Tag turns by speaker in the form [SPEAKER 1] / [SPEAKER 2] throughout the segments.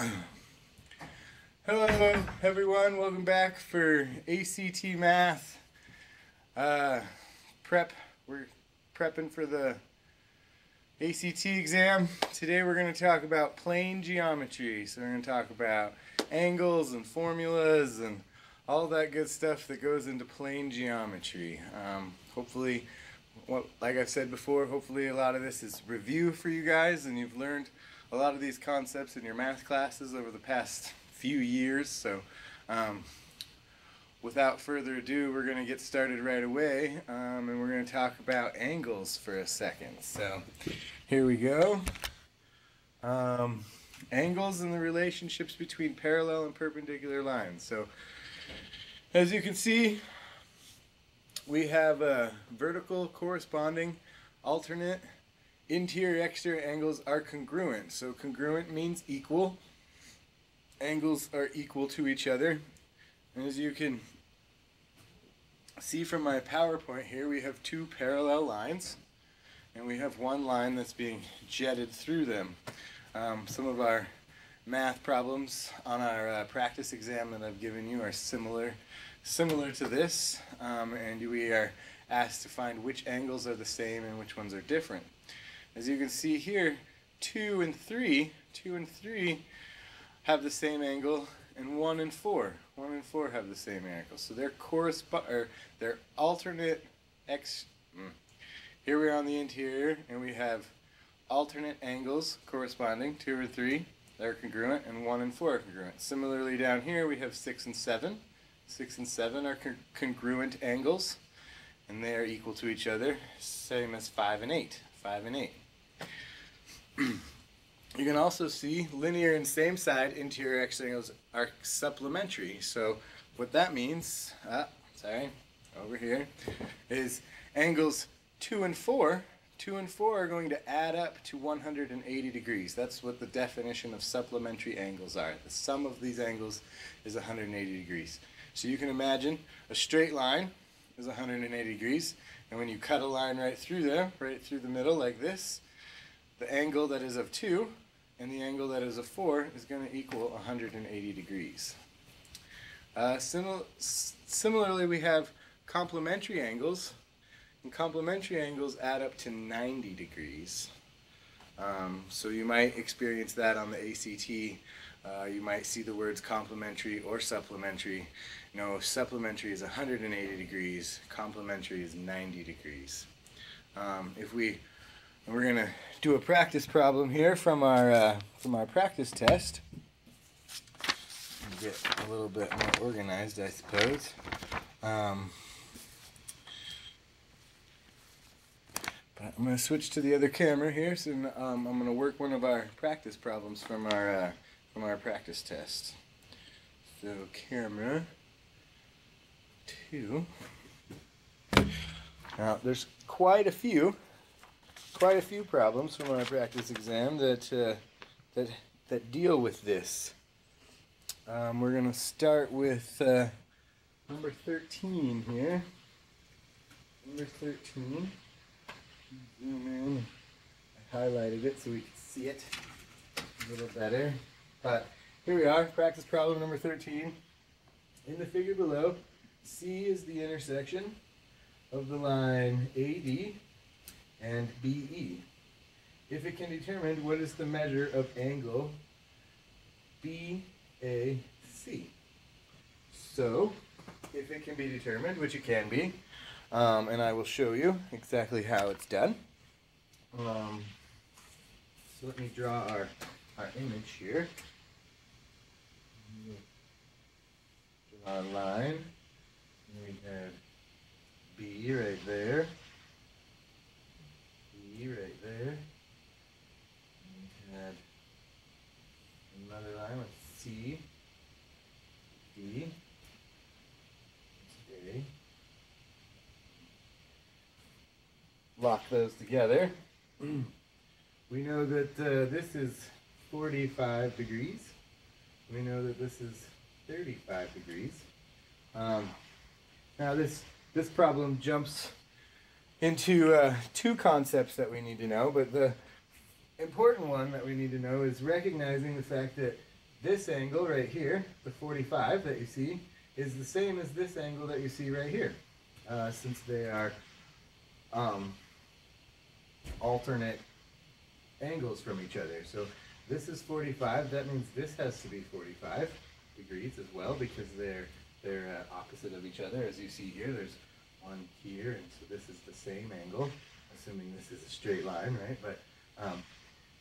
[SPEAKER 1] Hello, everyone. Welcome back for ACT Math uh, prep. We're prepping for the ACT exam. Today we're going to talk about plane geometry. So we're going to talk about angles and formulas and all that good stuff that goes into plane geometry. Um, hopefully, what, like I've said before, hopefully a lot of this is review for you guys and you've learned a lot of these concepts in your math classes over the past few years. So um, without further ado, we're going to get started right away um, and we're going to talk about angles for a second. So here we go. Um, angles and the relationships between parallel and perpendicular lines. So as you can see, we have a vertical corresponding alternate interior exterior angles are congruent. So congruent means equal. Angles are equal to each other. And as you can see from my PowerPoint here, we have two parallel lines. And we have one line that's being jetted through them. Um, some of our math problems on our uh, practice exam that I've given you are similar similar to this um, and we are asked to find which angles are the same and which ones are different. As you can see here, 2 and 3, 2 and 3 have the same angle and 1 and 4, 1 and 4 have the same angle. So they're correspond or they're alternate x mm. Here we are on the interior and we have alternate angles corresponding, 2 and 3 they're congruent and 1 and 4 are congruent. Similarly down here we have 6 and 7. 6 and 7 are con congruent angles and they are equal to each other, same as 5 and 8. 5 and 8. you can also see linear and same side interior angles are supplementary. So what that means, ah, sorry, over here, is angles 2 and 4 2 and 4 are going to add up to 180 degrees. That's what the definition of supplementary angles are. The sum of these angles is 180 degrees. So you can imagine a straight line is 180 degrees, and when you cut a line right through there, right through the middle like this, the angle that is of 2 and the angle that is of 4 is going to equal 180 degrees. Uh, simil similarly, we have complementary angles, and complementary angles add up to 90 degrees. Um, so you might experience that on the ACT. Uh, you might see the words complementary or supplementary. No, supplementary is 180 degrees, complementary is 90 degrees. Um, if we, we're going to do a practice problem here from our, uh, from our practice test. Get a little bit more organized, I suppose. Um, but I'm going to switch to the other camera here, so um, I'm going to work one of our practice problems from our, uh, from our practice test. So camera two. Now, there's quite a few, quite a few problems from our practice exam that uh, that that deal with this. Um, we're going to start with uh, number 13 here. Number 13. Zoom in. I highlighted it so we can see it a little better. But here we are, practice problem number 13. In the figure below, C is the intersection of the line AD and BE. If it can determine what is the measure of angle BAC. So, if it can be determined, which it can be, um, and I will show you exactly how it's done. Um, so let me draw our, our image here. Line. We have B right there. B right there. We had another line with C, D, A. Lock those together. we know that uh, this is 45 degrees. We know that this is 35 degrees. Um, now this, this problem jumps into uh, two concepts that we need to know, but the important one that we need to know is recognizing the fact that this angle right here, the 45 that you see, is the same as this angle that you see right here, uh, since they are um, alternate angles from each other. So this is 45, that means this has to be 45 degrees as well because they're they're uh, opposite of each other as you see here. There's one here and so this is the same angle, assuming this is a straight line, right? But um,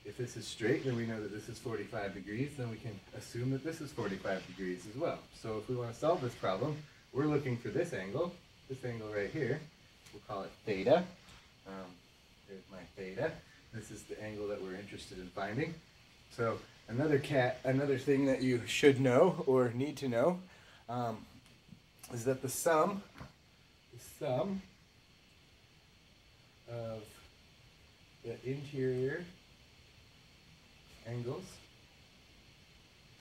[SPEAKER 1] if this is straight, then we know that this is 45 degrees, then we can assume that this is 45 degrees as well. So if we want to solve this problem, we're looking for this angle, this angle right here. We'll call it theta. Um, here's my theta. This is the angle that we're interested in finding. So another cat, another thing that you should know or need to know um, is that the sum, the sum of the interior angles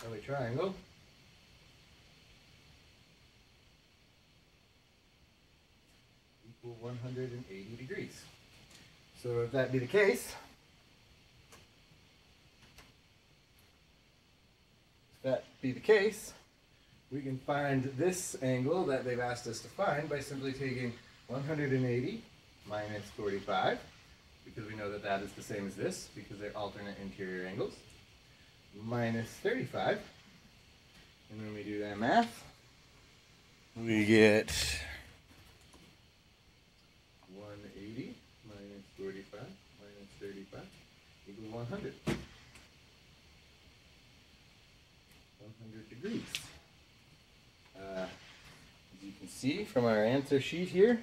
[SPEAKER 1] of a triangle equal 180 degrees. So if that be the case, that be the case, we can find this angle that they've asked us to find by simply taking 180 minus 45, because we know that that is the same as this, because they're alternate interior angles, minus 35. And when we do that math, we get 180 minus 45 minus 35 equals 100. 100 degrees. Uh, as you can see from our answer sheet here,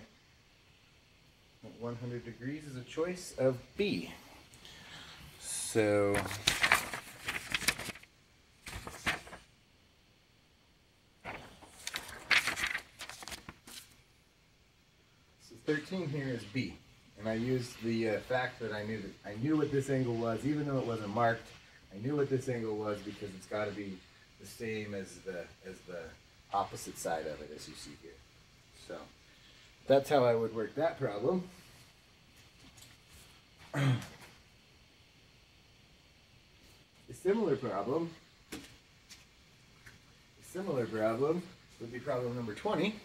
[SPEAKER 1] 100 degrees is a choice of B. So So 13 here is B. And I used the uh, fact that I knew that I knew what this angle was, even though it wasn't marked. I knew what this angle was because it's got to be the same as the as the opposite side of it, as you see here. So that's how I would work that problem. a similar problem, a similar problem would be problem number 20.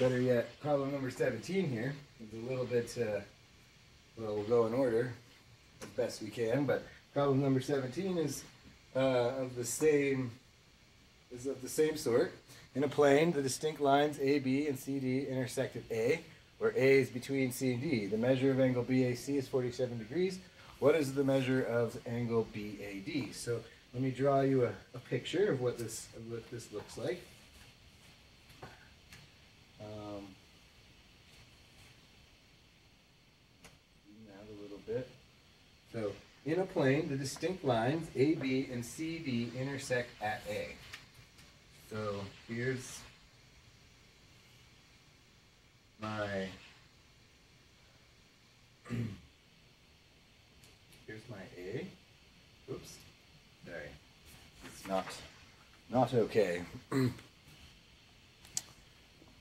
[SPEAKER 1] Better yet, problem number 17 here is a little bit, uh, well, we'll go in order as best we can, but problem number 17 is uh, of the same, is of the same sort. In a plane, the distinct lines AB and CD intersect at A, where A is between C and D. The measure of angle BAC is 47 degrees. What is the measure of angle BAD? So let me draw you a, a picture of what this, of what this looks like. Um, zoom out a little bit. So, in a plane, the distinct lines AB and CD intersect at A. So, here's my here's my A. Oops. Sorry. It's not not okay.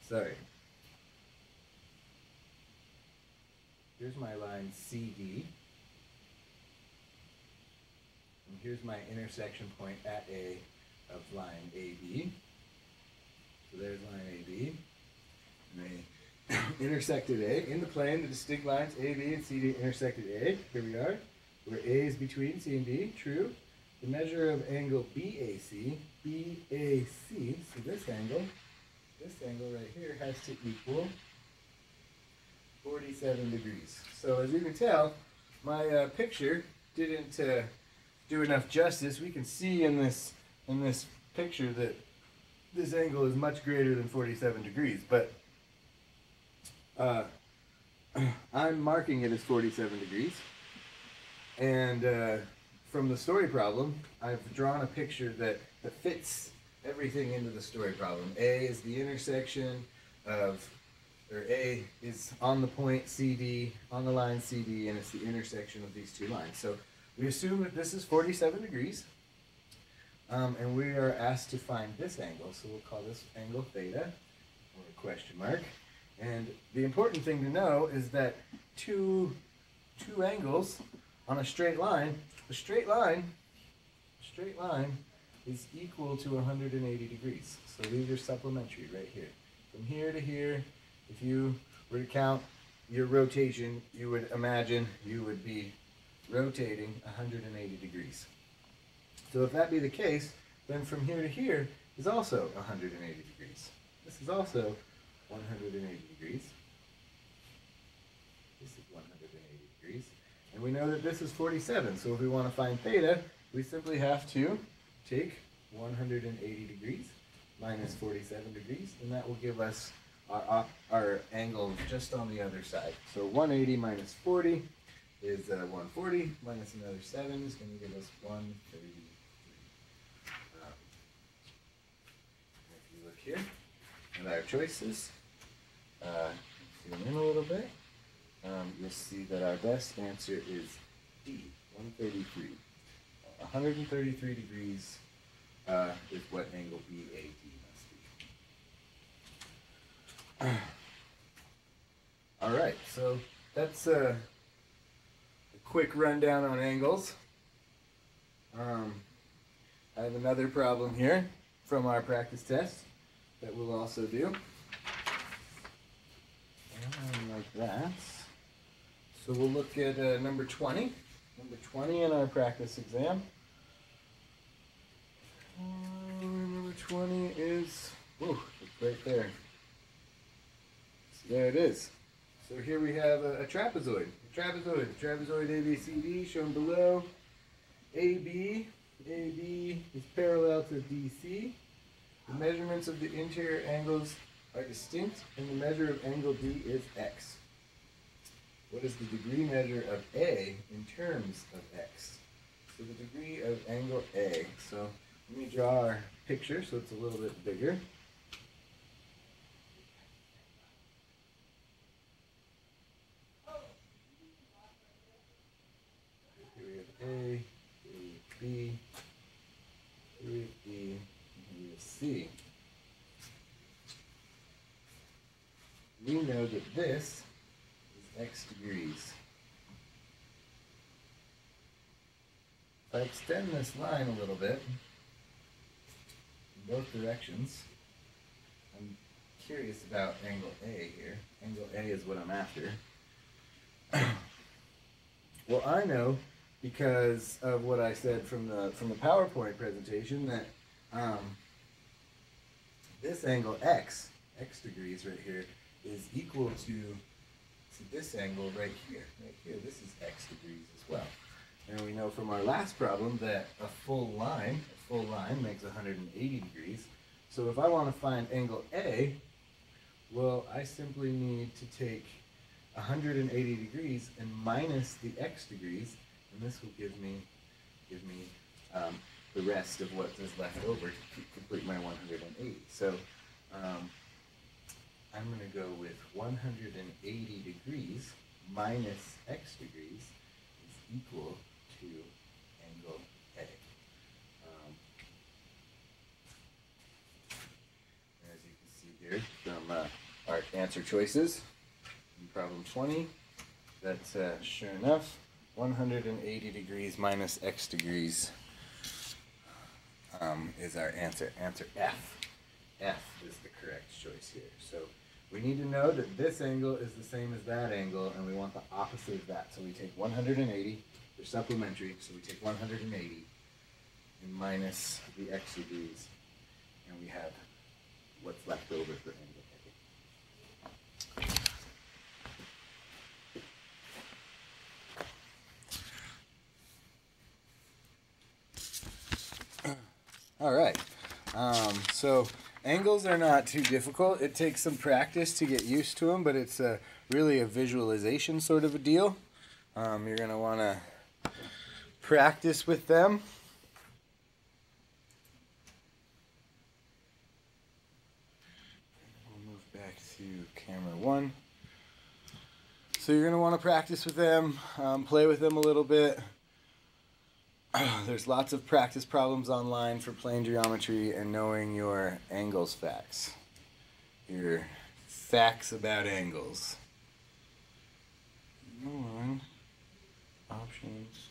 [SPEAKER 1] Sorry. Here's my line CD. And here's my intersection point at A of line AB. So there's line AB. And they intersected A. In the plane, the distinct lines AB and CD intersected A. Here we are. Where A is between C and D. True. The measure of angle BAC, BAC, so this angle, this angle right here has to equal 47 degrees. So as you can tell, my uh, picture didn't uh, do enough justice. We can see in this in this picture that this angle is much greater than 47 degrees, but uh, I'm marking it as 47 degrees. And uh, from the story problem, I've drawn a picture that, that fits everything into the story problem. A is the intersection of, or A is on the point CD, on the line CD, and it's the intersection of these two lines. So we assume that this is 47 degrees. Um, and we are asked to find this angle, so we'll call this angle theta, or a question mark. And the important thing to know is that two, two angles on a straight line, a straight line, straight line is equal to 180 degrees. So these are supplementary right here. From here to here, if you were to count your rotation, you would imagine you would be rotating 180 degrees. So if that be the case, then from here to here is also 180 degrees. This is also 180 degrees. This is 180 degrees. And we know that this is 47, so if we want to find theta, we simply have to take 180 degrees minus 47 degrees, and that will give us our, our angle just on the other side. So 180 minus 40 is uh, 140, minus another 7 is going to give us 133. Um, if you look here at our choices, uh, zoom in a little bit, um, you'll see that our best answer is D, 133. 133 degrees uh, is what angle BAD must be. All right, so that's uh, quick rundown on angles. Um, I have another problem here from our practice test that we'll also do. And like that. So we'll look at uh, number 20. Number 20 in our practice exam. Number 20 is, it's right there. So there it is. So here we have a, a trapezoid. Trapezoid. Trapezoid ABCD shown below. AB, AB is parallel to DC. The measurements of the interior angles are distinct, and the measure of angle D is x. What is the degree measure of A in terms of x? So the degree of angle A. So let me draw our picture so it's a little bit bigger. Here we have A, B. We know that this is x degrees. If I extend this line a little bit, in both directions. I'm curious about angle A here. Angle A is what I'm after. well, I know because of what I said from the from the PowerPoint presentation that um, this angle x, x degrees right here, is equal to, to this angle right here. Right here, this is x degrees as well. And we know from our last problem that a full line, a full line makes 180 degrees. So if I want to find angle A, well, I simply need to take 180 degrees and minus the x degrees, and this will give me give me um, the rest of what is left over to complete my 180. So um, I'm going to go with 180 degrees minus x degrees is equal to angle A. Um, as you can see here from uh, our answer choices in problem 20, that's uh, sure enough 180 degrees minus x degrees um, is our answer. Answer F. F is the correct choice here. So we need to know that this angle is the same as that angle, and we want the opposite of that. So we take 180 they're supplementary, so we take 180 and minus the x degrees, and we have what's left over for angle A. All right, um, so angles are not too difficult. It takes some practice to get used to them, but it's a, really a visualization sort of a deal. Um, you're going to want to practice with them. We'll move back to camera one. So you're going to want to practice with them, um, play with them a little bit. there's lots of practice problems online for plane geometry and knowing your angles facts. Your facts about angles. Options.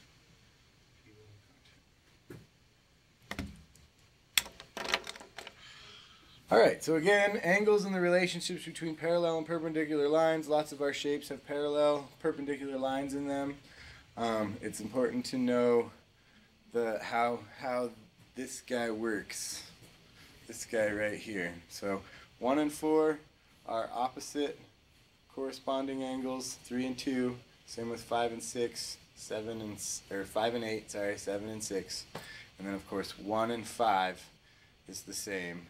[SPEAKER 1] All right, so again, angles and the relationships between parallel and perpendicular lines. Lots of our shapes have parallel, perpendicular lines in them. Um, it's important to know the how how this guy works. This guy right here. So one and four are opposite corresponding angles. Three and two, same with five and six, seven and or five and eight. Sorry, seven and six, and then of course one and five is the same.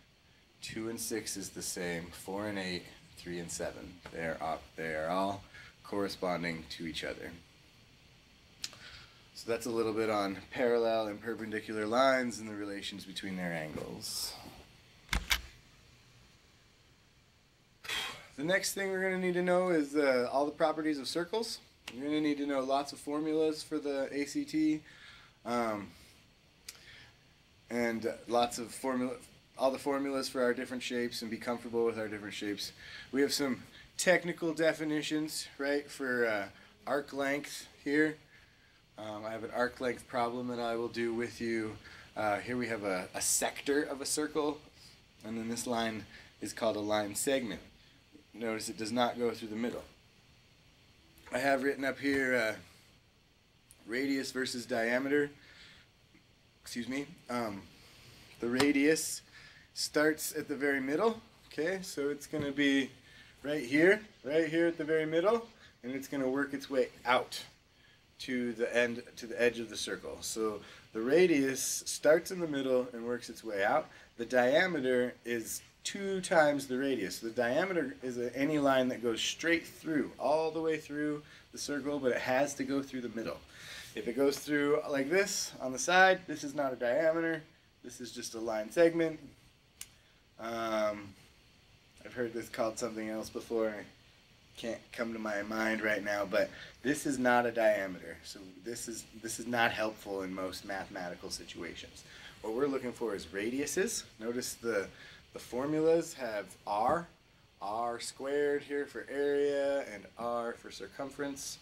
[SPEAKER 1] Two and six is the same. Four and eight, three and seven. They are. They are all corresponding to each other. So that's a little bit on parallel and perpendicular lines and the relations between their angles. The next thing we're going to need to know is uh, all the properties of circles. You're going to need to know lots of formulas for the ACT um, and lots of formula, all the formulas for our different shapes and be comfortable with our different shapes. We have some technical definitions, right, for uh, arc length here. Um, I have an arc length problem that I will do with you. Uh, here we have a, a sector of a circle, and then this line is called a line segment. Notice it does not go through the middle. I have written up here uh, radius versus diameter. Excuse me. Um, the radius starts at the very middle. Okay, so it's going to be right here, right here at the very middle, and it's going to work its way out to the end to the edge of the circle. So the radius starts in the middle and works its way out. The diameter is two times the radius. The diameter is any line that goes straight through, all the way through the circle, but it has to go through the middle. If it goes through like this on the side, this is not a diameter. This is just a line segment. Um, I've heard this called something else before can't come to my mind right now, but this is not a diameter. So this is this is not helpful in most mathematical situations. What we're looking for is radiuses. Notice the the formulas have r, r squared here for area, and r for circumference.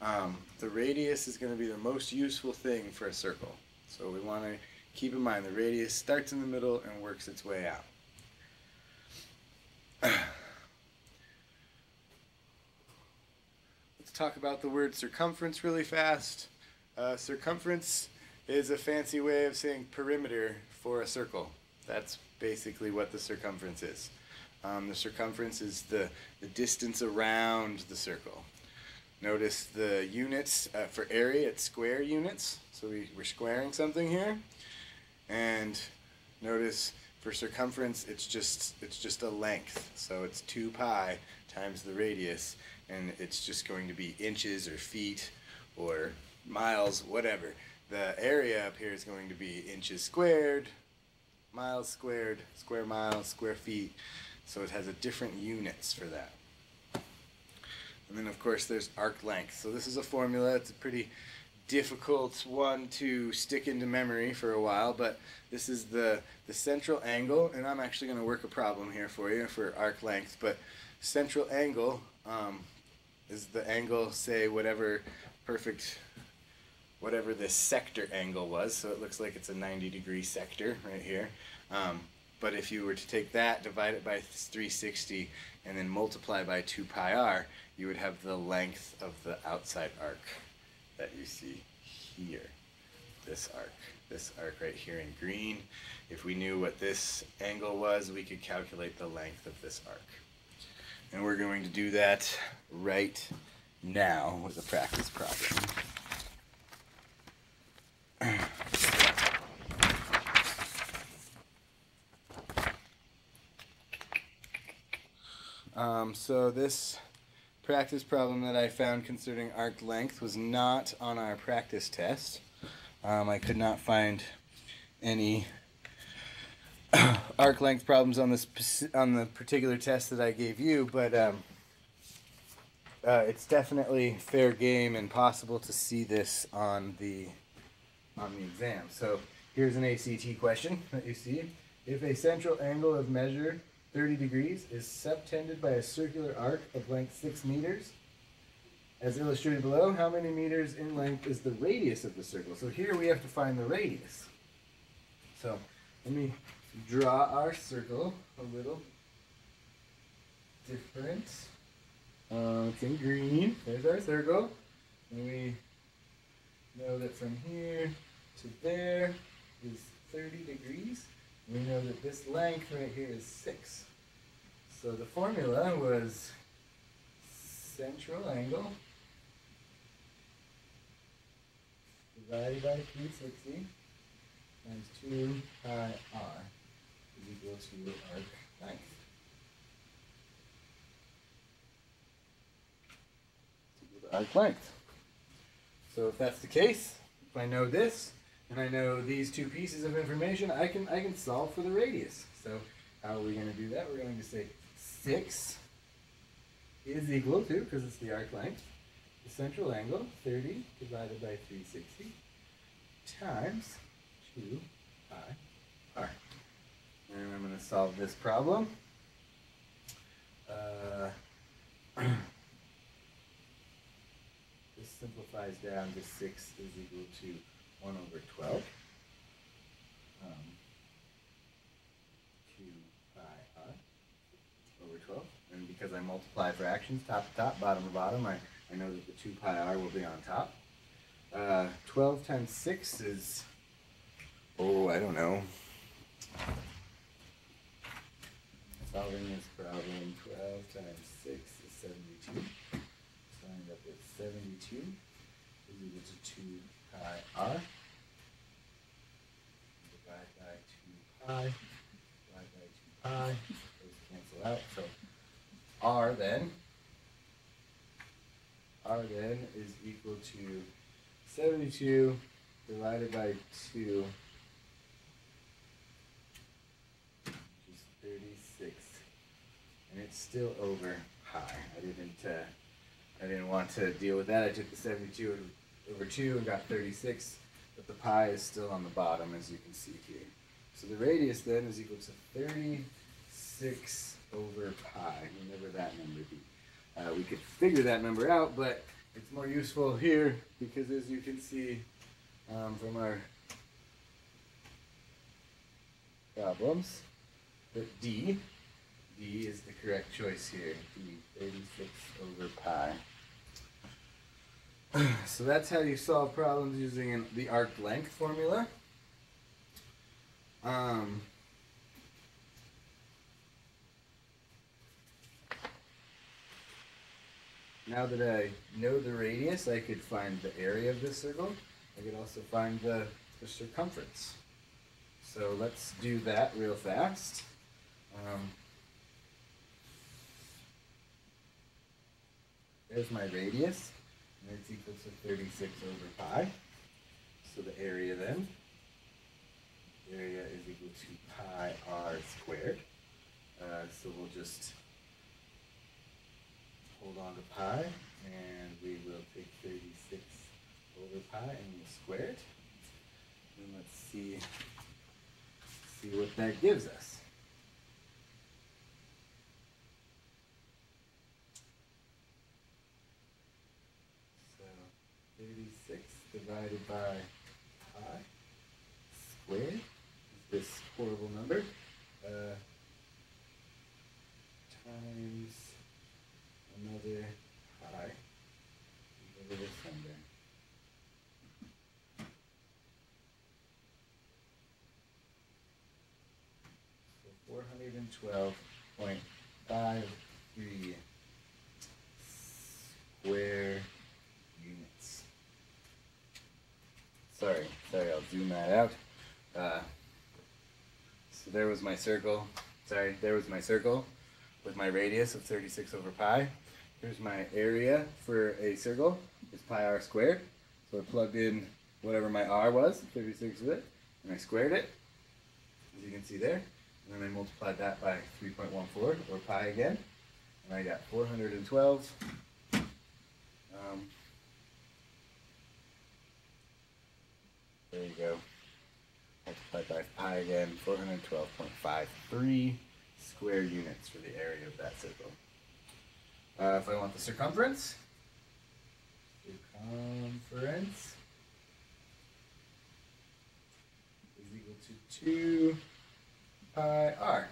[SPEAKER 1] Um, the radius is going to be the most useful thing for a circle. So we want to keep in mind the radius starts in the middle and works its way out. Talk about the word circumference really fast. Uh, circumference is a fancy way of saying perimeter for a circle. That's basically what the circumference is. Um, the circumference is the, the distance around the circle. Notice the units uh, for area, it's square units. So we, we're squaring something here. And notice for circumference, it's just, it's just a length. So it's 2 pi times the radius and it's just going to be inches or feet or miles, whatever. The area up here is going to be inches squared, miles squared, square miles, square feet. So it has a different units for that. And then of course there's arc length. So this is a formula. It's a pretty difficult one to stick into memory for a while, but this is the, the central angle, and I'm actually going to work a problem here for you for arc length, but central angle um, is the angle, say, whatever perfect, whatever this sector angle was. So it looks like it's a 90 degree sector right here. Um, but if you were to take that, divide it by 360, and then multiply by 2 pi r, you would have the length of the outside arc that you see here. This arc. This arc right here in green. If we knew what this angle was, we could calculate the length of this arc. And we're going to do that right now with a practice problem. Um, so this practice problem that I found concerning arc length was not on our practice test. Um, I could not find any arc length problems on this on the particular test that I gave you, but um, uh, it's definitely fair game and possible to see this on the on the exam. So here's an ACT question that you see. If a central angle of measure 30 degrees is subtended by a circular arc of length 6 meters, as illustrated below, how many meters in length is the radius of the circle? So here we have to find the radius. So let me draw our circle a little different. Uh, it's in green. There's our circle. And we know that from here to there is 30 degrees. We know that this length right here is 6. So the formula was central angle divided by 360 times 2 pi r is equal to length. To arc length. So if that's the case, if I know this, and I know these two pieces of information, I can I can solve for the radius. So how are we going to do that? We're going to say 6 is equal to, because it's the arc length, the central angle, 30 divided by 360, times 2 pi r. And I'm going to solve this problem. Uh, this simplifies down to 6 is equal to 1 over 12. Um, 2 pi r over 12. And because I multiply fractions, top to top, bottom to bottom, I, I know that the 2 pi r will be on top. Uh, 12 times 6 is, oh, I don't know. Solving this problem, 12 times 6 is 72. So I end up with 72 is equal to 2 pi r. Divide by 2 pi. Divide by 2 pi. Those cancel out. So r then, r then is equal to 72 divided by 2, which is 36. And it's still over pi. I didn't, uh, I didn't want to deal with that. I took the 72 over 2 and got 36, but the pi is still on the bottom, as you can see here. So the radius then is equal to 36 over pi, whatever that number be. Uh, we could figure that number out, but it's more useful here because as you can see um, from our problems, that D, D is the correct choice here. D, 36 over pi. so that's how you solve problems using an, the arc length formula. Um, now that I know the radius, I could find the area of this circle. I could also find the, the circumference. So let's do that real fast. Um, there's my radius, and it's equal to 36 over pi. So the area then, area is equal to pi r squared. Uh, so we'll just hold on to pi, and we will take 36 over pi and we'll square it. And let's see, see what that gives us. So 36 divided by pi squared is this horrible number. Uh, times another pi. Over this number. So four hundred and twelve point five three square units. Sorry, sorry, I'll zoom that out. Uh, so there was my circle. Sorry, there was my circle with my radius of 36 over pi. Here's my area for a circle, is pi r squared. So I plugged in whatever my r was, 36 of it, and I squared it, as you can see there. And then I multiplied that by 3.14, or pi again, and I got 412. Um, 36 you go. Multiplied by pi again, 412.53 square units for the area of that circle. Uh, if I want the circumference, circumference is equal to 2 pi r.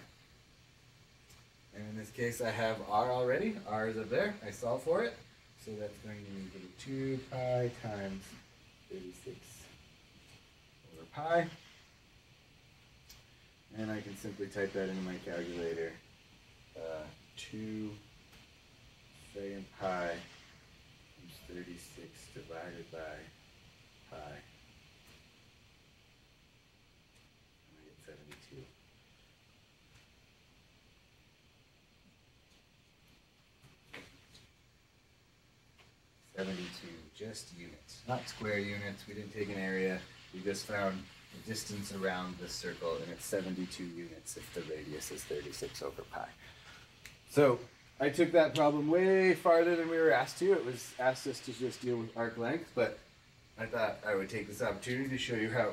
[SPEAKER 1] And in this case, I have r already. r is up there. I solve for it. So that's going to be equal to 2 pi times 36 over pi. And I can simply type that into my calculator. Uh, 2 second pi times 36 divided by pi. And I get 72. Seventy-two, just units, not square units. We didn't take an area. We just found the distance around the circle, and it's seventy-two units if the radius is thirty-six over pi. So I took that problem way farther than we were asked to. It was asked us to just deal with arc length, but I thought I would take this opportunity to show you how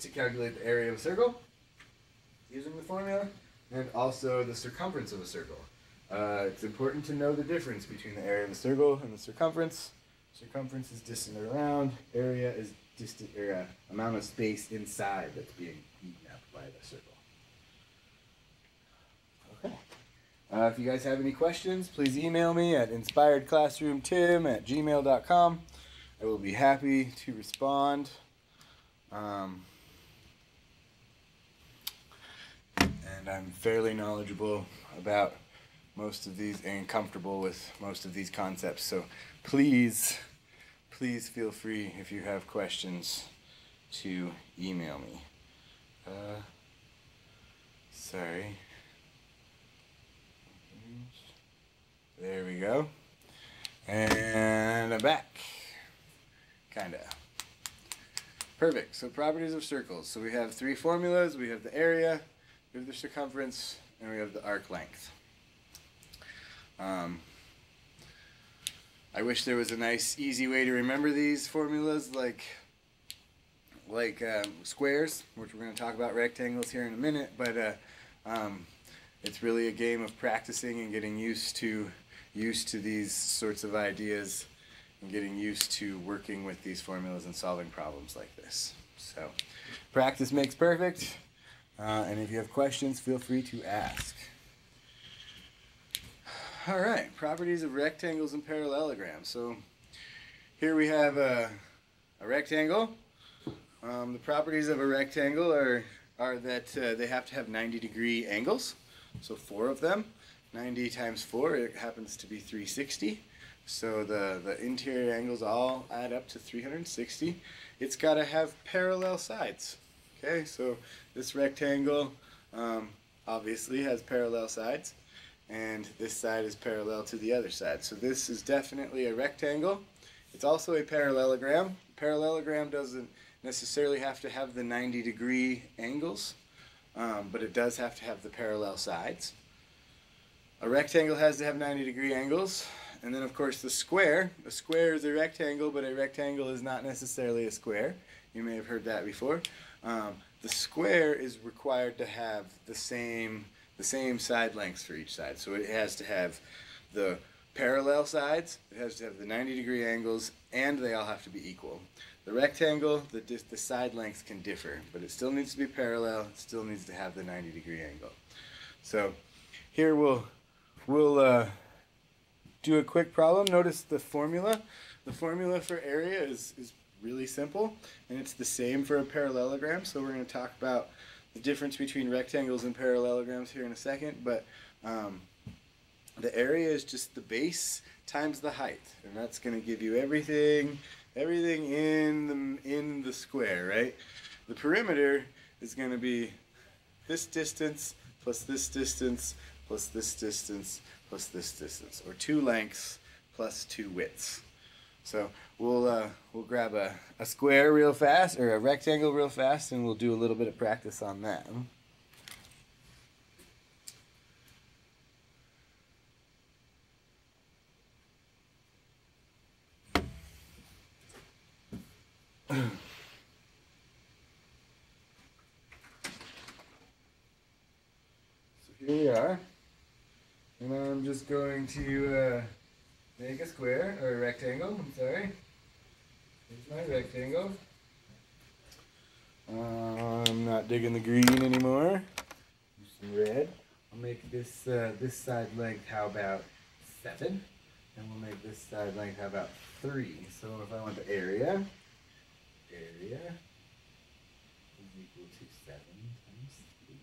[SPEAKER 1] to calculate the area of a circle using the formula, and also the circumference of a circle. Uh, it's important to know the difference between the area of a circle and the circumference. Circumference is distance around, area is distant area, amount of space inside that's being eaten up by the circle. Okay. Uh, if you guys have any questions, please email me at inspiredclassroomtim at gmail.com. I will be happy to respond. Um, and I'm fairly knowledgeable about most of these and comfortable with most of these concepts. So please, please feel free if you have questions to email me. Uh, sorry. There we go. And I'm back. Kinda. Perfect. So properties of circles. So we have three formulas. We have the area, we have the circumference, and we have the arc length. Um, I wish there was a nice, easy way to remember these formulas, like like um, squares, which we're going to talk about rectangles here in a minute. But uh, um, it's really a game of practicing and getting used to used to these sorts of ideas and getting used to working with these formulas and solving problems like this. So, practice makes perfect. Uh, and if you have questions, feel free to ask. All right, properties of rectangles and parallelograms. So here we have a, a rectangle. Um, the properties of a rectangle are, are that uh, they have to have 90 degree angles. So four of them. 90 times 4, it happens to be 360. So the, the interior angles all add up to 360. It's got to have parallel sides. Okay, so this rectangle um, obviously has parallel sides and this side is parallel to the other side. So this is definitely a rectangle. It's also a parallelogram. Parallelogram doesn't necessarily have to have the 90 degree angles, um, but it does have to have the parallel sides. A rectangle has to have 90 degree angles. And then of course the square. A square is a rectangle, but a rectangle is not necessarily a square. You may have heard that before. Um, the square is required to have the same the same side lengths for each side. So it has to have the parallel sides, it has to have the 90 degree angles, and they all have to be equal. The rectangle, the, the side lengths can differ, but it still needs to be parallel, it still needs to have the 90 degree angle. So here we'll, we'll uh, do a quick problem. Notice the formula. The formula for area is, is really simple, and it's the same for a parallelogram, so we're going to talk about the difference between rectangles and parallelograms here in a second, but um, the area is just the base times the height, and that's going to give you everything, everything in the in the square, right? The perimeter is going to be this distance plus this distance plus this distance plus this distance, or two lengths plus two widths. So we'll uh, we'll grab a, a square real fast or a rectangle real fast and we'll do a little bit of practice on that. so here we are and I'm just going to uh, make a square or a rectangle I'm sorry Here's my rectangle. Uh, I'm not digging the green anymore. Use some red. I'll make this uh, this side length, how about seven? And we'll make this side length, how about three? So if I want the area, area is equal to seven times three,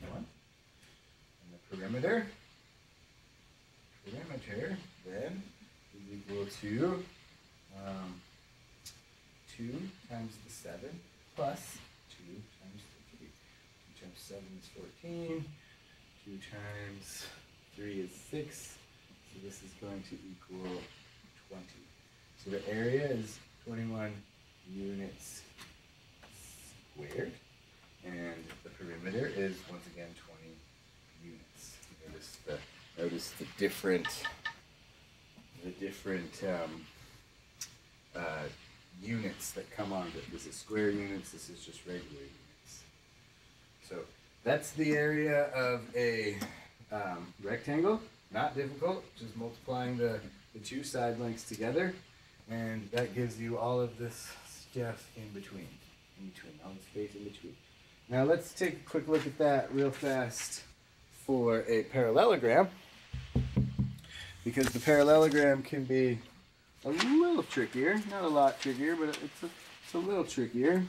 [SPEAKER 1] 21. And the perimeter, perimeter then is equal to um, 2 times the 7 plus 2 times the 3. 2 times 7 is 14. 2 times 3 is 6. So this is going to equal 20. So the area is 21 units squared. And the perimeter is once again 20 units. Notice the, notice the different, the different um, uh, units that come on it. This is square units, this is just regular units. So that's the area of a um, rectangle. Not difficult, just multiplying the, the two side lengths together. And that gives you all of this stuff in between. In between, all the space in between. Now let's take a quick look at that real fast for a parallelogram. Because the parallelogram can be a little trickier. Not a lot trickier, but it's a, it's a little trickier.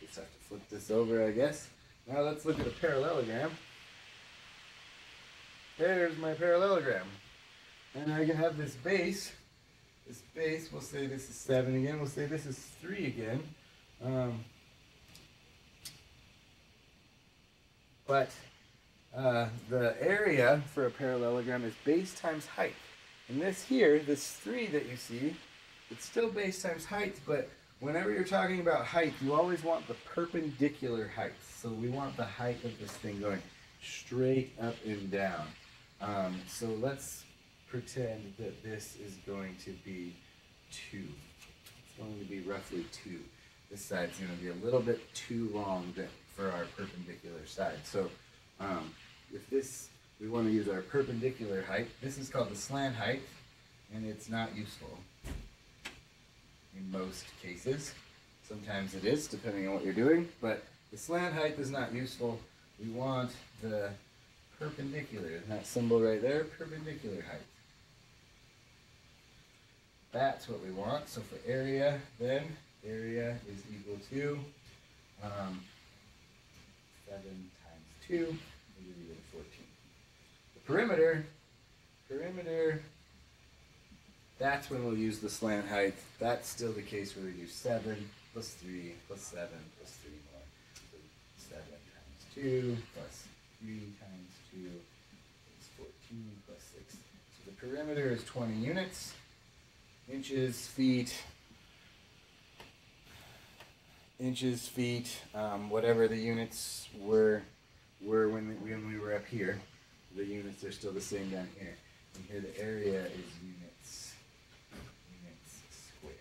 [SPEAKER 1] Just have to flip this over, I guess. Now let's look at a parallelogram. There's my parallelogram. And I can have this base. This base, we'll say this is 7 again. We'll say this is 3 again. Um, but uh, the area for a parallelogram is base times height. And this here, this 3 that you see, it's still base times height, but whenever you're talking about height, you always want the perpendicular height. So we want the height of this thing going straight up and down. Um, so let's pretend that this is going to be 2. It's going to be roughly 2. This side's going to be a little bit too long for our perpendicular side. So um, if this, we want to use our perpendicular height, this is called the slant height, and it's not useful in most cases. Sometimes it is, depending on what you're doing, but the slant height is not useful. We want the perpendicular, that symbol right there, perpendicular height. That's what we want. So for area, then, area is equal to um, 7 times 2, will 14. The perimeter, perimeter, that's when we'll use the slant height. That's still the case where we do 7 plus 3 plus 7 plus 3 more. So 7 times 2 plus 3 times 2 is 14 plus 6. So the perimeter is 20 units. Inches, feet, inches, feet, um, whatever the units were were when, when we were up here. The units are still the same down here. And here the area is units, units squared.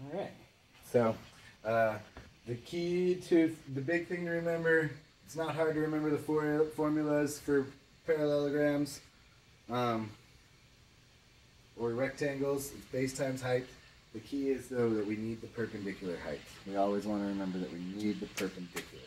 [SPEAKER 1] All right. So uh, the key to the big thing to remember, it's not hard to remember the four formulas for parallelograms um, or rectangles. It's base times height. The key is though that we need the perpendicular height. We always want to remember that we need the perpendicular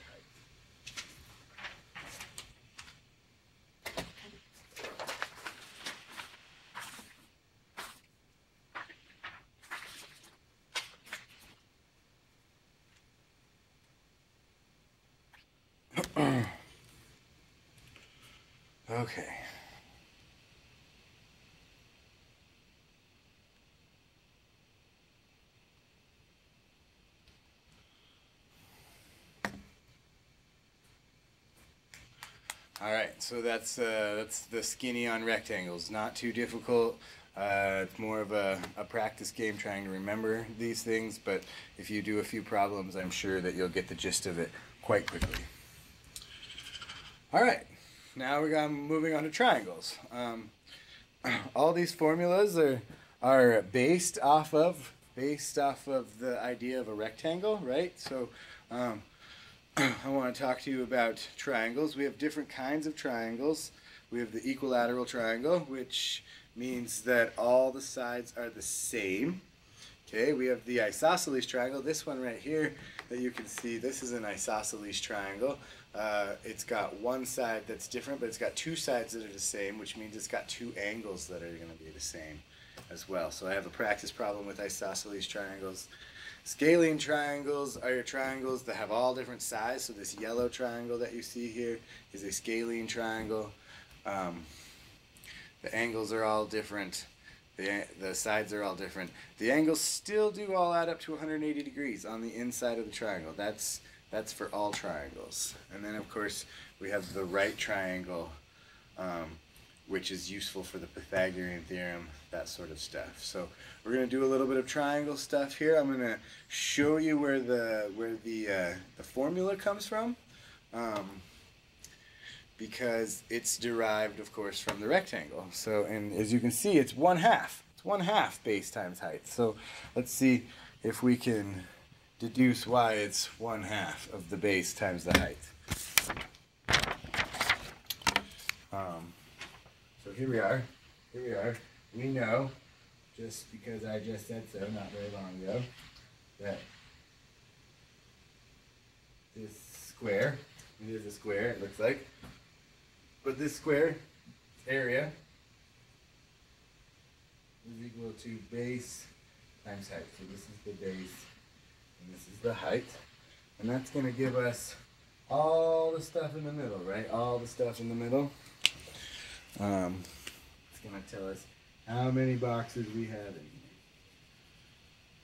[SPEAKER 1] height. Okay. All right, so that's uh, that's the skinny on rectangles. Not too difficult. Uh, it's more of a, a practice game trying to remember these things, but if you do a few problems, I'm sure that you'll get the gist of it quite quickly. All right, now we're going to moving on to triangles. Um, all these formulas are are based off of based off of the idea of a rectangle, right? So um, I want to talk to you about triangles. We have different kinds of triangles. We have the equilateral triangle, which means that all the sides are the same. Okay, we have the isosceles triangle. This one right here that you can see, this is an isosceles triangle. Uh, it's got one side that's different, but it's got two sides that are the same, which means it's got two angles that are going to be the same as well. So I have a practice problem with isosceles triangles. Scalene triangles are your triangles that have all different sides. So this yellow triangle that you see here is a scalene triangle. Um, the angles are all different. The, the sides are all different. The angles still do all add up to 180 degrees on the inside of the triangle. That's, that's for all triangles. And then of course we have the right triangle, um, which is useful for the Pythagorean theorem, that sort of stuff. So we're going to do a little bit of triangle stuff here. I'm going to show you where the, where the, uh, the formula comes from. Um, because it's derived, of course, from the rectangle. So, and as you can see, it's one half. It's one half base times height. So let's see if we can deduce why it's one half of the base times the height. Um, here we are. Here we are. We know, just because I just said so not very long ago, that this square, it is a square, it looks like, but this square area is equal to base times height. So this is the base and this is the height. And that's going to give us all the stuff in the middle, right? All the stuff in the middle. Um, it's going to tell us how many boxes we have in here.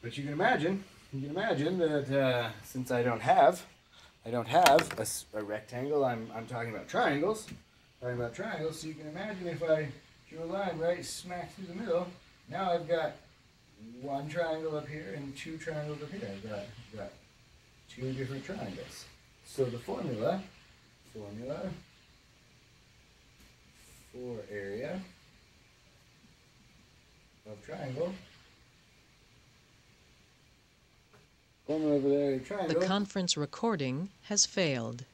[SPEAKER 1] But you can imagine, you can imagine that uh, since I don't have, I don't have a, a rectangle, I'm, I'm talking about triangles talking about triangles, so you can imagine if I drew a line right smack through the middle, now I've got one triangle up here and two triangles up here. I've got, I've got two different triangles. So the formula, formula area of triangle, formula of the triangle.
[SPEAKER 2] The conference recording has failed.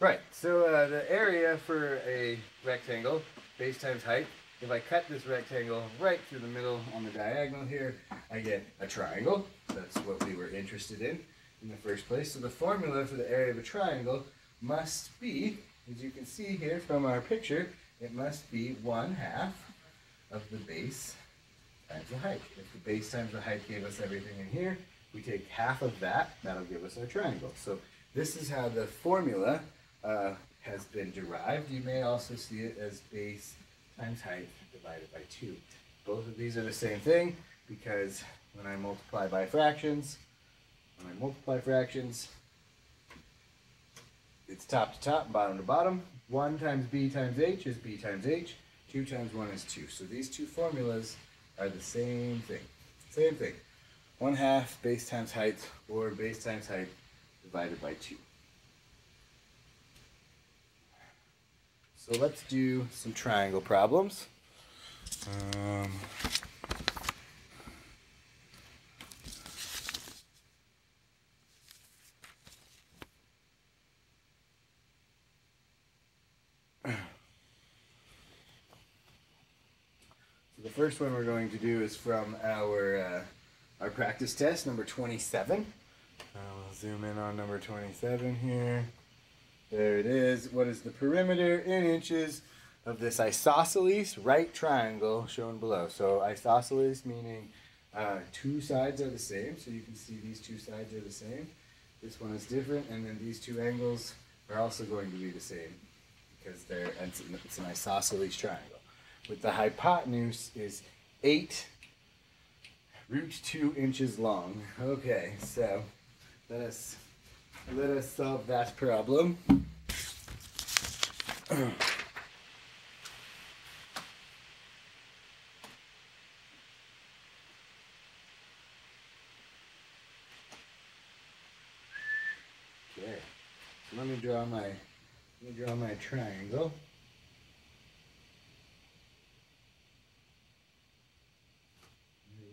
[SPEAKER 1] Right, so uh, the area for a rectangle, base times height, if I cut this rectangle right through the middle on the diagonal here, I get a triangle. That's what we were interested in in the first place. So the formula for the area of a triangle must be, as you can see here from our picture, it must be one half of the base times the height. If the base times the height gave us everything in here, we take half of that, that'll give us our triangle. So this is how the formula uh, has been derived. You may also see it as base times height divided by 2. Both of these are the same thing because when I multiply by fractions, when I multiply fractions, it's top to top, bottom to bottom. 1 times b times h is b times h. 2 times 1 is 2. So these two formulas are the same thing. Same thing. 1 half base times height or base times height divided by 2. So let's do some triangle problems. Um, the first one we're going to do is from our uh, our practice test number 27. I'll zoom in on number 27 here. There it is. What is the perimeter in inches of this isosceles right triangle shown below? So isosceles meaning uh, two sides are the same. So you can see these two sides are the same. This one is different, and then these two angles are also going to be the same because they're it's an, it's an isosceles triangle. With the hypotenuse is eight root two inches long. Okay, so let us let us solve that problem. Okay, let me draw my Let me draw my triangle.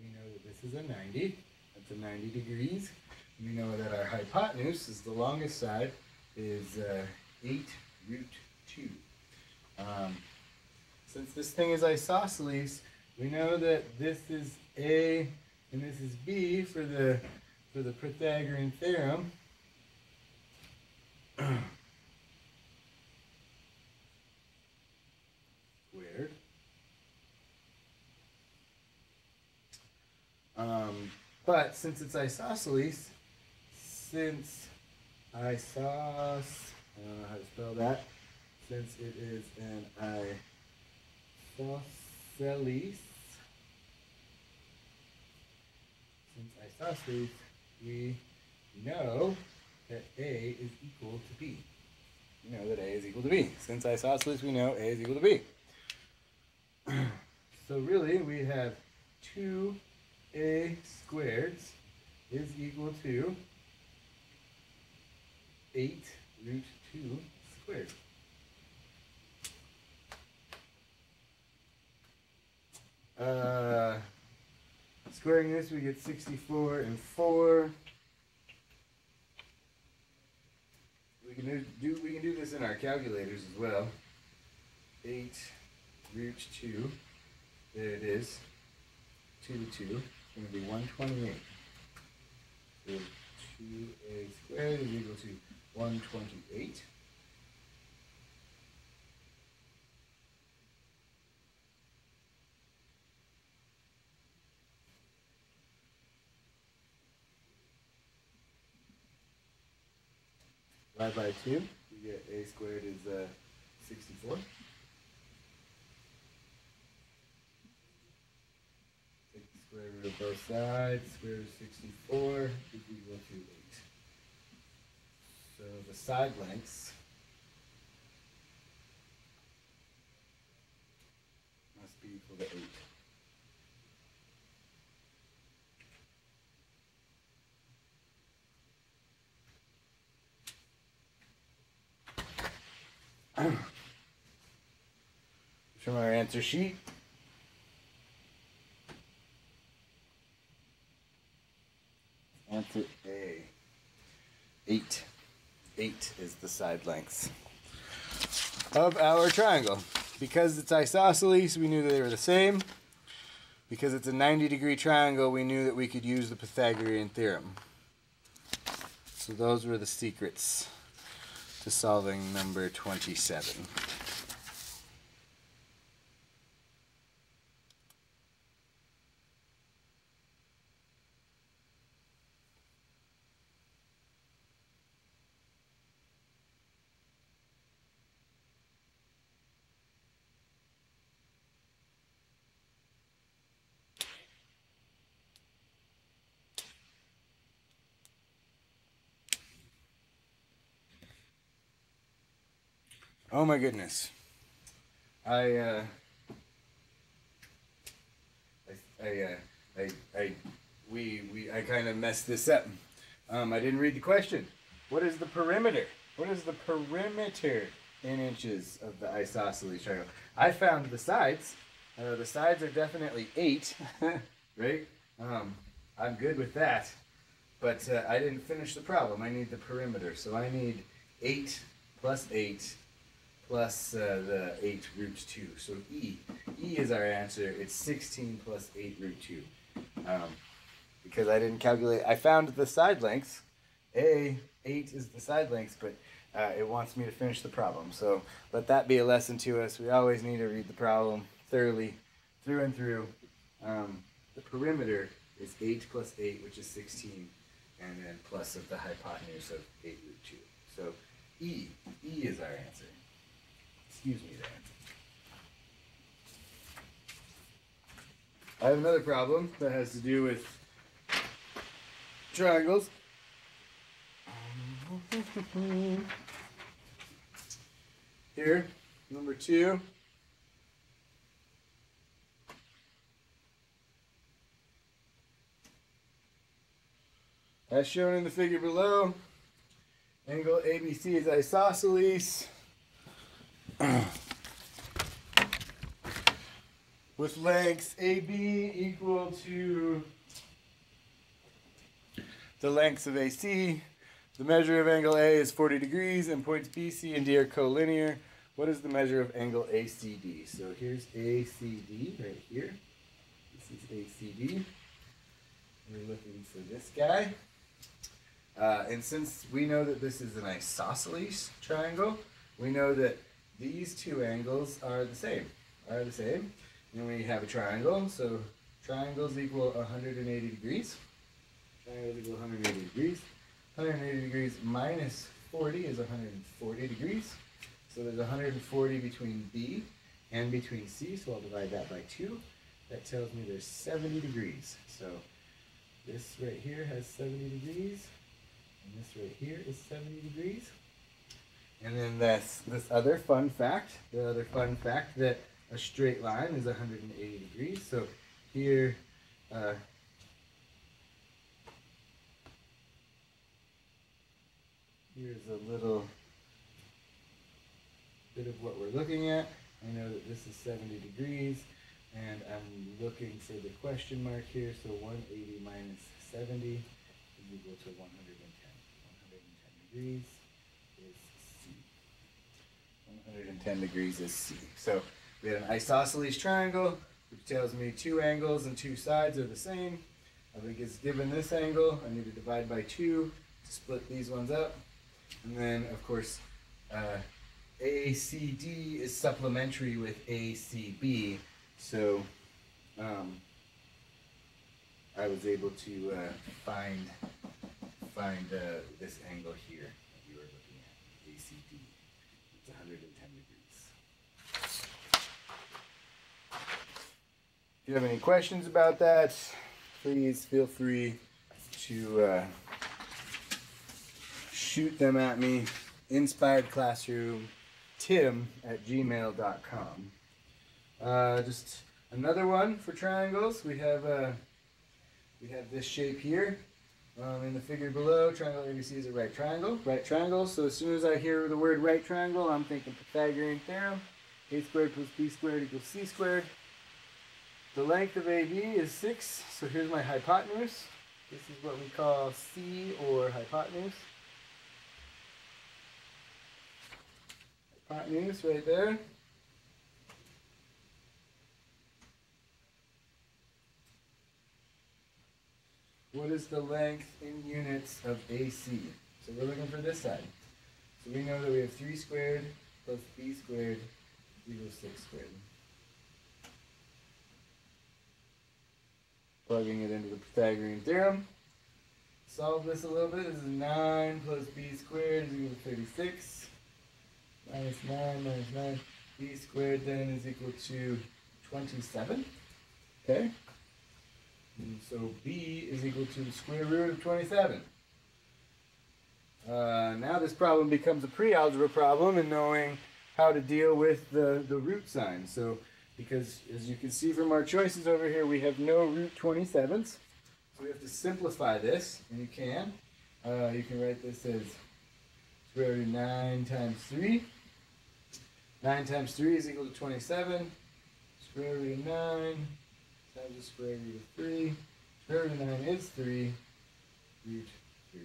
[SPEAKER 1] We know that this is a 90. That's a 90 degrees. We know that our hypotenuse is the longest side is uh, 8 root 2. Um, since this thing is isosceles, we know that this is A and this is B for the for the Pythagorean theorem. Squared. Um, but since it's isosceles, since isos, I don't know uh, how to spell that, since it is an isosceles, since isosceles, we know that A is equal to B. We know that A is equal to B. Since isosceles, we know A is equal to B. so really, we have 2A squareds is equal to 8 root 2 squared. Uh, squaring this, we get 64 and 4. We can do, we can do this in our calculators as well. 8 root 2. There it is. 2 to 2. It's going to be 128. So 2a squared is equal to 128. Divide by 2, you get a squared is uh, 64. Take the square root of both sides, square root of 64 is equal to 8. So the side lengths must be equal to 8. From our answer sheet. Answer A. 8. 8 is the side length of our triangle. Because it's isosceles, we knew that they were the same. Because it's a 90 degree triangle, we knew that we could use the Pythagorean theorem. So those were the secrets to solving number 27. Oh my goodness. I uh I I uh, I, I we we I kind of messed this up. Um, I didn't read the question. What is the perimeter? What is the perimeter in inches of the isosceles triangle? I found the sides. Uh, the sides are definitely eight, right? Um, I'm good with that. But uh, I didn't finish the problem. I need the perimeter. So I need eight plus eight plus uh, the 8 root 2. So E. E is our answer. It's 16 plus 8 root 2. Um, because I didn't calculate. I found the side lengths. A, 8 is the side lengths, but uh, it wants me to finish the problem. So let that be a lesson to us. We always need to read the problem thoroughly, through and through. Um, the perimeter is 8 plus 8, which is 16, and then plus of the hypotenuse of 8 root 2. So E. E is our answer. Excuse me there. I have another problem that has to do with triangles. Here, number two. As shown in the figure below, angle ABC is isosceles. with lengths AB equal to the lengths of AC. The measure of angle A is 40 degrees, and points B, C, and D are collinear. What is the measure of angle ACD? So here's ACD right here. This is ACD. We're looking for this guy. Uh, and since we know that this is an isosceles triangle, we know that these two angles are the same. Are the same. And we have a triangle, so triangles equal 180 degrees. Triangles equal 180 degrees. 180 degrees minus 40 is 140 degrees. So there's 140 between B and between C, so I'll divide that by 2. That tells me there's 70 degrees. So this right here has 70 degrees, and this right here is 70 degrees. And then this, this other fun fact, the other fun fact that a straight line is 180 degrees. So here, uh, here's a little bit of what we're looking at. I know that this is 70 degrees, and I'm looking for the question mark here. So 180 minus 70 is equal to 110. 110 degrees. 110 degrees is C. So we have an isosceles triangle, which tells me two angles and two sides are the same. I think it's given this angle, I need to divide by 2 to split these ones up. And then, of course, uh, ACD is supplementary with ACB. So um, I was able to uh, find find uh, this angle here that we were looking at, ACD. It's 110 degrees. If you have any questions about that, please feel free to uh, shoot them at me. Inspired Classroom, tim at gmail.com. Uh, just another one for triangles. We have uh, we have this shape here. Um, in the figure below, triangle ABC is a right triangle. Right triangle. So as soon as I hear the word right triangle, I'm thinking Pythagorean theorem. A squared plus b squared equals c squared. The length of AB is 6, so here's my hypotenuse. This is what we call C or hypotenuse. Hypotenuse right there. What is the length in units of AC? So we're looking for this side. So we know that we have 3 squared plus b squared equals 6 squared. Plugging it into the Pythagorean theorem. Solve this a little bit. This is 9 plus b squared is equal to 36. Minus 9 minus 9. b squared then is equal to 27. Okay? And so b is equal to the square root of 27. Uh, now this problem becomes a pre-algebra problem in knowing how to deal with the, the root sign. So because as you can see from our choices over here, we have no root 27s. So we have to simplify this, and you can. Uh, you can write this as square root of 9 times 3. 9 times 3 is equal to 27. Square root of 9 times the square root of 3. Square root of 9 is 3. Root 3.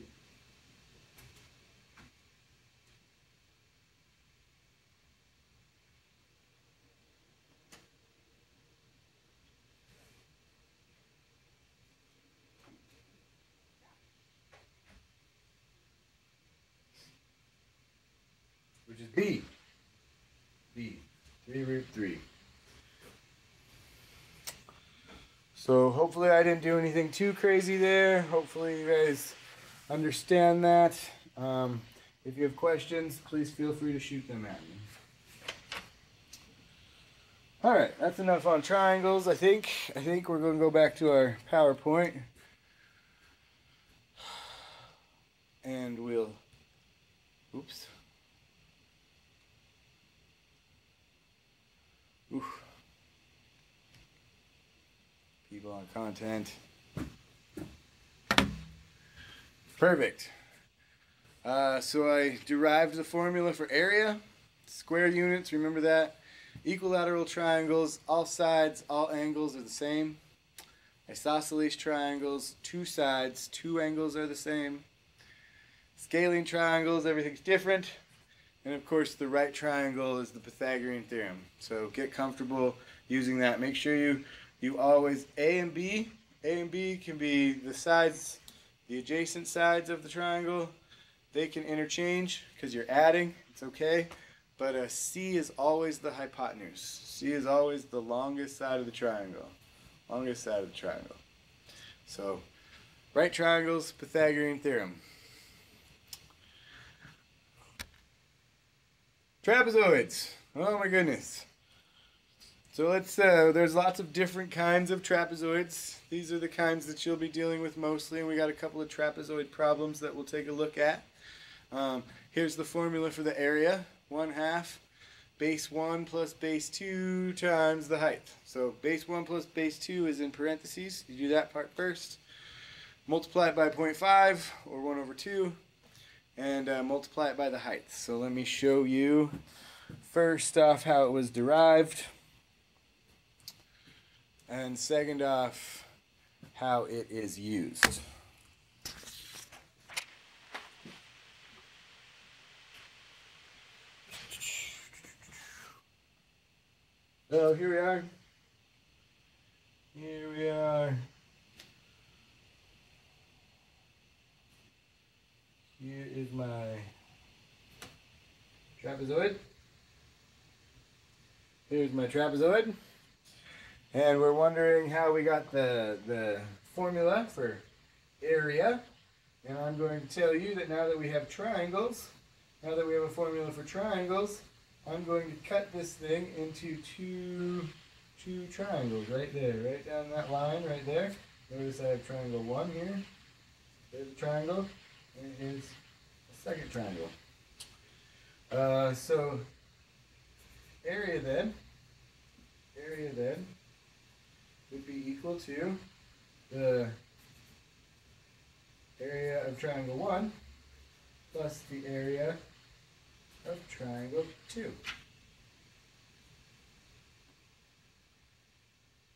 [SPEAKER 1] Which is B. B. 3 root 3. So hopefully I didn't do anything too crazy there. Hopefully you guys understand that. Um, if you have questions, please feel free to shoot them at me. All right, that's enough on triangles. I think. I think we're going to go back to our PowerPoint, and we'll. Oops. Oof. People on content. Perfect. Uh, so I derived the formula for area Square units, remember that. Equilateral triangles, all sides, all angles are the same. Isosceles triangles, two sides, two angles are the same. Scalene triangles, everything's different. And of course, the right triangle is the Pythagorean theorem. So get comfortable using that. Make sure you, you always, A and B, A and B can be the sides, the adjacent sides of the triangle. They can interchange because you're adding, it's okay. But a C is always the hypotenuse. C is always the longest side of the triangle. Longest side of the triangle. So, right triangles, Pythagorean theorem. Trapezoids. Oh my goodness. So let's, uh, there's lots of different kinds of trapezoids. These are the kinds that you'll be dealing with mostly, and we got a couple of trapezoid problems that we'll take a look at. Um, here's the formula for the area. 1 half base 1 plus base 2 times the height. So base 1 plus base 2 is in parentheses. You do that part first. Multiply it by 0.5 or 1 over 2 and uh, multiply it by the height. So let me show you first off how it was derived and second off how it is used. So here we are. Here we are. Here is my trapezoid. Here's my trapezoid. And we're wondering how we got the, the formula for area. And I'm going to tell you that now that we have triangles, now that we have a formula for triangles, I'm going to cut this thing into two, two triangles right there, right down that line right there. Notice I have triangle one here. There's a triangle here's a second triangle. Uh, so area then, area then would be equal to the area of triangle 1 plus the area of triangle 2.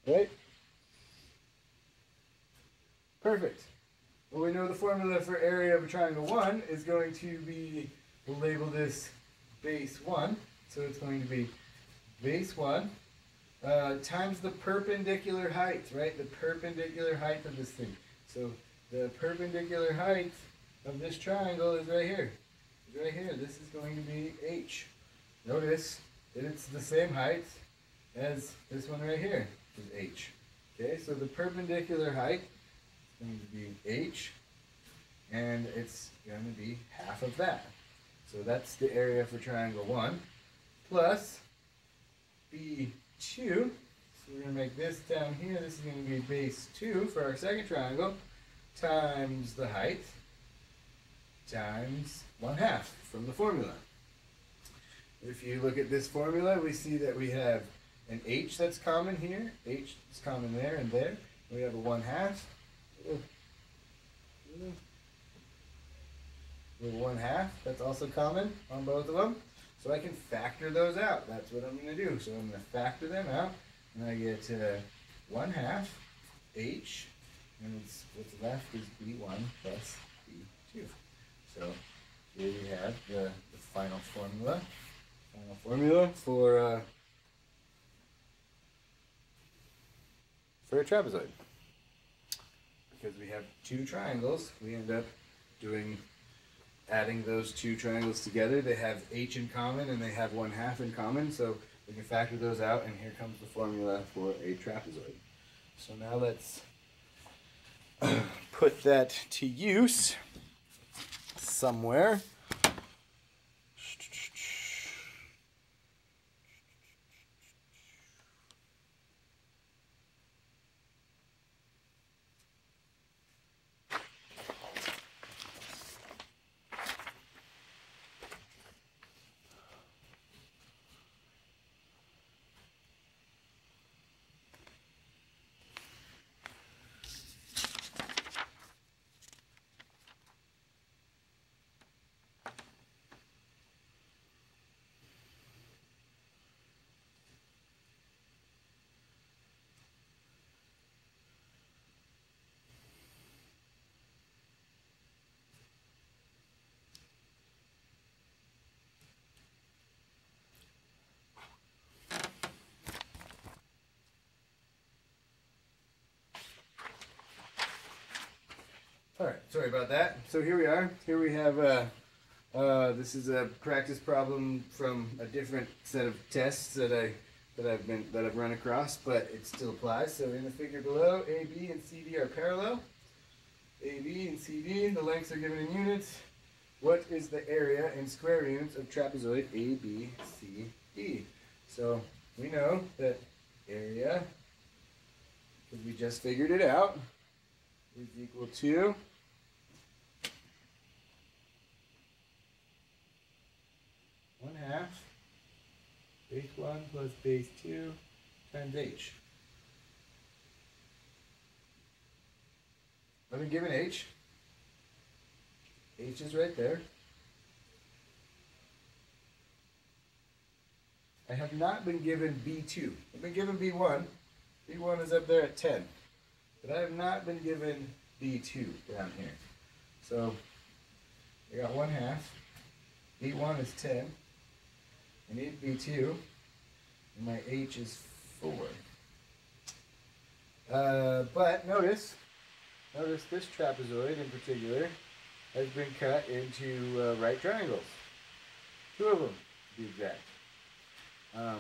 [SPEAKER 1] Right? Perfect. Well, we know the formula for area of a triangle 1 is going to be, we'll label this base 1. So it's going to be base 1 uh, times the perpendicular height, right? The perpendicular height of this thing. So the perpendicular height of this triangle is right here. It's right here. This is going to be h. Notice that it's the same height as this one right here, is h. Okay, so the perpendicular height going to be h, and it's going to be half of that. So that's the area for triangle 1, plus b2. So we're going to make this down here, this is going to be base 2 for our second triangle, times the height, times 1 half from the formula. If you look at this formula, we see that we have an h that's common here, h is common there and there. We have a 1 half. 1 half, that's also common on both of them. So I can factor those out. That's what I'm going to do. So I'm going to factor them out, and I get uh, 1 half h, and what's left is b1 plus b2. So here we have the, the final formula. Final formula for uh, for a trapezoid. Because we have two triangles, we end up doing adding those two triangles together. They have h in common and they have one half in common, so we can factor those out, and here comes the formula for a trapezoid. So now let's put that to use somewhere. Sorry about that. So here we are. Here we have, uh, uh, this is a practice problem from a different set of tests that I that I've been that I've run across, but it still applies. So in the figure below, AB and CD are parallel. AB and CD, the lengths are given in units. What is the area in square units of trapezoid ABCD? So we know that area, because we just figured it out, is equal to one half base 1 plus base 2 times h. I've been given h. h is right there. I have not been given b2. I've been given b1. b1 is up there at 10. But I have not been given b2 down here. So I got 1 half. b1 is 10. I need to be 2, and my H is 4. Uh, but notice, notice this trapezoid in particular has been cut into uh, right triangles. Two of them, to be exact. Um,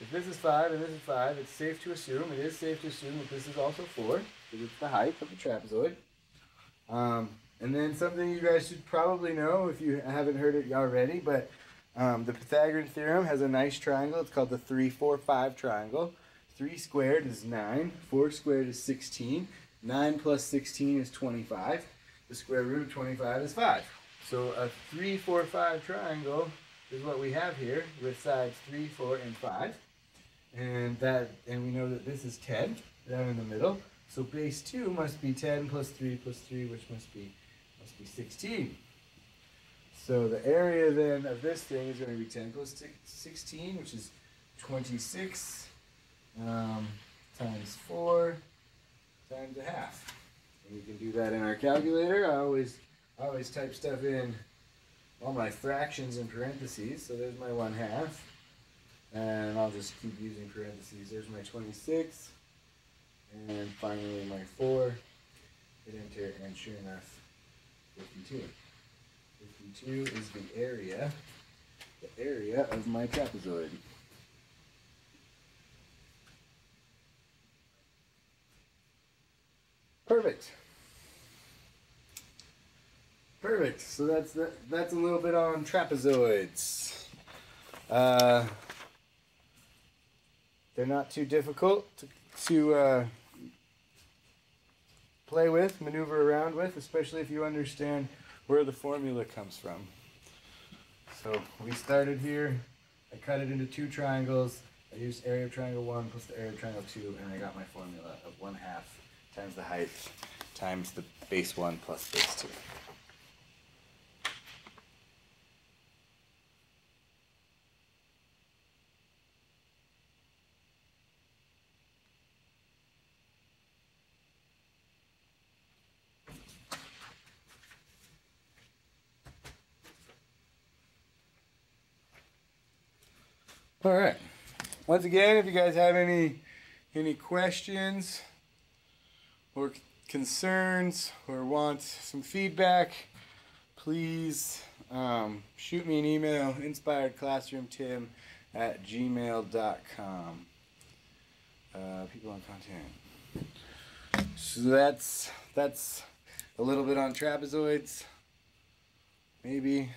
[SPEAKER 1] if this is 5 and this is 5, it's safe to assume, it is safe to assume that this is also 4, because it's the height of the trapezoid. Um, and then something you guys should probably know if you haven't heard it already, but um, the Pythagorean theorem has a nice triangle. It's called the 3, 4, 5 triangle. 3 squared is 9. 4 squared is 16. 9 plus 16 is 25. The square root of 25 is 5. So a 3, 4, 5 triangle is what we have here with sides 3, 4, and 5. And that, and we know that this is 10 down in the middle. So base 2 must be 10 plus 3 plus 3, which must be, must be 16. So the area then of this thing is going to be 10 plus 16, which is 26 um, times 4 times a half. And you can do that in our calculator. I always, I always type stuff in all my fractions in parentheses. So there's my 1 half. And I'll just keep using parentheses. There's my 26. And finally my 4. Hit enter, and sure enough, 52. 52 is the area, the area of my trapezoid. Perfect. Perfect. So that's that, that's a little bit on trapezoids. Uh, they're not too difficult to, to uh, play with, maneuver around with, especially if you understand where the formula comes from. So we started here, I cut it into two triangles, I used area of triangle 1 plus the area of triangle 2, and I got my formula of 1 half times the height times the base 1 plus base 2. All right. Once again, if you guys have any any questions or concerns or want some feedback, please um, shoot me an email, inspiredclassroomtim at gmail.com. Uh, people on content. So that's that's a little bit on trapezoids. Maybe.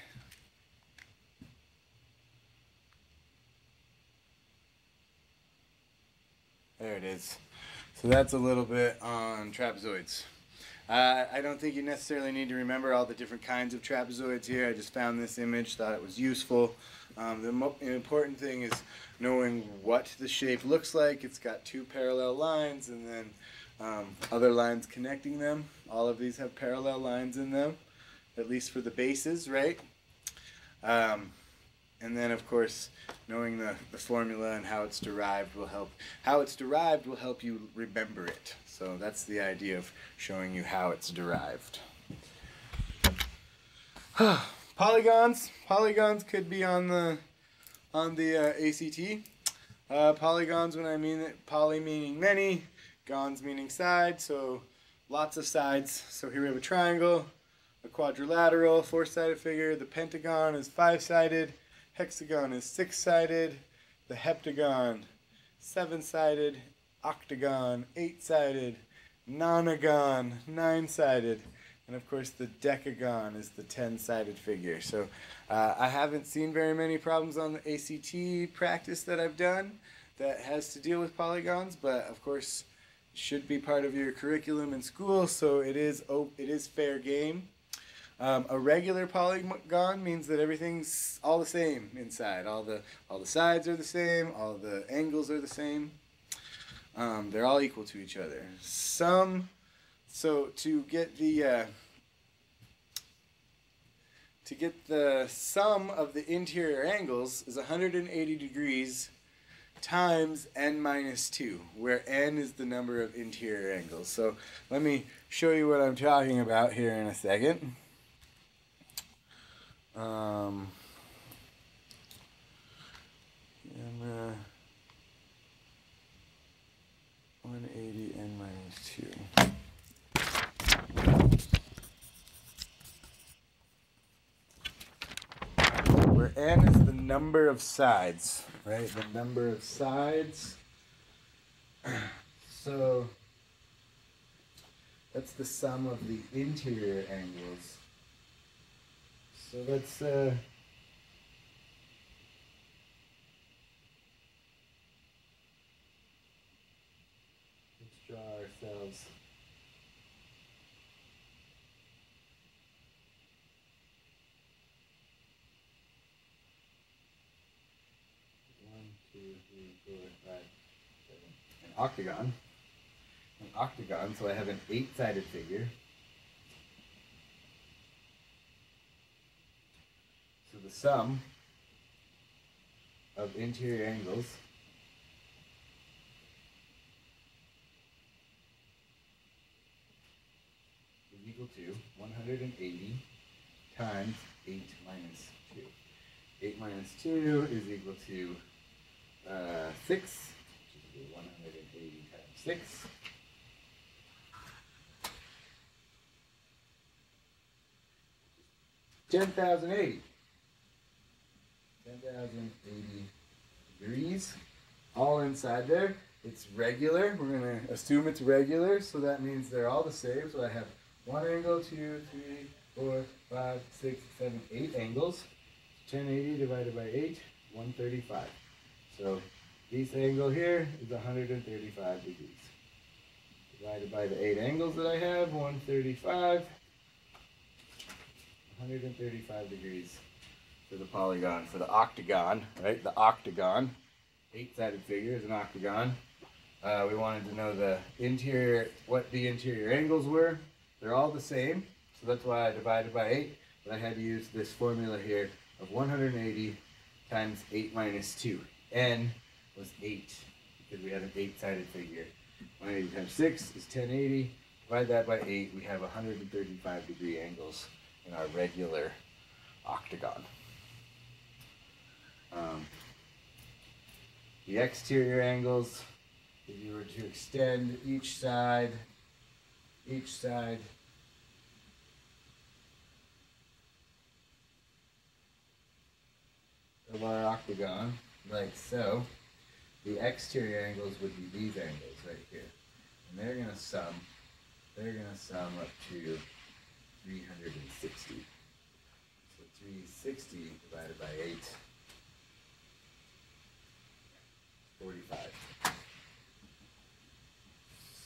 [SPEAKER 1] There it is. So that's a little bit on trapezoids. Uh, I don't think you necessarily need to remember all the different kinds of trapezoids here. I just found this image, thought it was useful. Um, the important thing is knowing what the shape looks like. It's got two parallel lines and then um, other lines connecting them. All of these have parallel lines in them, at least for the bases, right? Um, and then, of course, knowing the, the formula and how it's derived will help. How it's derived will help you remember it. So that's the idea of showing you how it's derived. polygons. Polygons could be on the on the uh, ACT. Uh, polygons, when I mean it, poly meaning many, gons meaning side. So lots of sides. So here we have a triangle, a quadrilateral, four-sided figure. The pentagon is five-sided. Hexagon is six-sided. The heptagon, seven-sided. Octagon, eight-sided. Nonagon, nine-sided. And of course, the decagon is the 10 sided figure. So uh, I haven't seen very many problems on the ACT practice that I've done that has to deal with polygons, but of course, should be part of your curriculum in school, so it is, it is fair game. Um, a regular polygon means that everything's all the same inside. All the, all the sides are the same, all the angles are the same. Um, they're all equal to each other. Some so to get the uh, to get the sum of the interior angles is 180 degrees times n minus 2, where n is the number of interior angles. So let me show you what I'm talking about here in a second. Um, and, uh, 180 n minus 2. where n is the number of sides, right? The number of sides. So that's the sum of the interior angles. So let's uh, let's draw ourselves One, two, three, four, five, seven. An octagon. An octagon, so I have an eight-sided figure. The sum of interior angles is equal to 180 times 8 minus 2. 8 minus 2 is equal to uh, 6 do 180 times 6. Ten thousand eighty. Ten thousand eighty degrees. All inside there. It's regular. We're gonna assume it's regular, so that means they're all the same. So I have one angle, two, three, four, five, six, seven, eight angles. 1080 divided by 8, 135. So this angle here is 135 degrees. Divided by the eight angles that I have, 135, 135 degrees for the polygon, for the octagon, right? The octagon, eight-sided figure is an octagon. Uh, we wanted to know the interior, what the interior angles were. They're all the same, so that's why I divided by 8. But I had to use this formula here of 180 times 8 minus 2. N was 8 because we had an 8-sided figure. 180 times 6 is 1080. Divide that by 8, we have 135 degree angles in our regular octagon. Um, the exterior angles, if you were to extend each side, each side of our octagon, like so, the exterior angles would be these angles right here. And they're going to sum, they're going to sum up to 360. So 360 divided by 8, 45.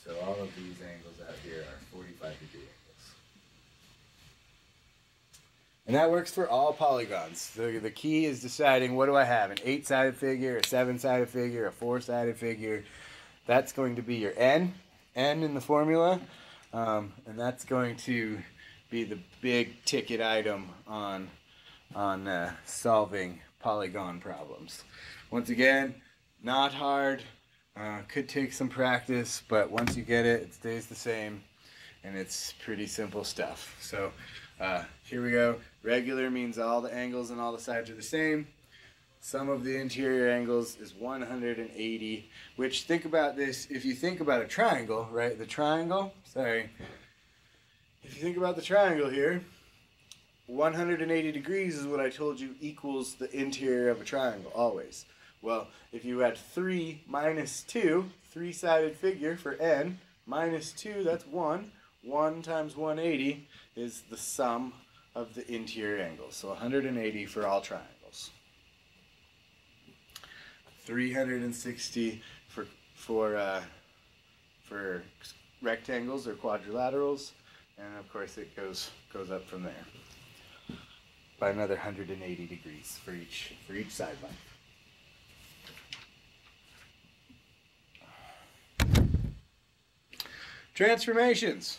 [SPEAKER 1] So all of these angles out here are 45 degree angles. And that works for all polygons. The, the key is deciding what do I have, an eight-sided figure, a seven-sided figure, a four-sided figure. That's going to be your n, n in the formula. Um, and that's going to be the big ticket item on, on uh, solving polygon problems. Once again, not hard, uh, could take some practice, but once you get it, it stays the same, and it's pretty simple stuff. So uh, here we go. Regular means all the angles and all the sides are the same. sum of the interior angles is 180, which think about this, if you think about a triangle, right, the triangle, sorry, if you think about the triangle here, 180 degrees is what I told you equals the interior of a triangle, always. Well, if you had 3 minus 2, three-sided figure for n, minus 2, that's 1. 1 times 180 is the sum of the interior angles. So 180 for all triangles. 360 for for uh, for rectangles or quadrilaterals, and of course it goes goes up from there by another 180 degrees for each for each sideline. Transformations.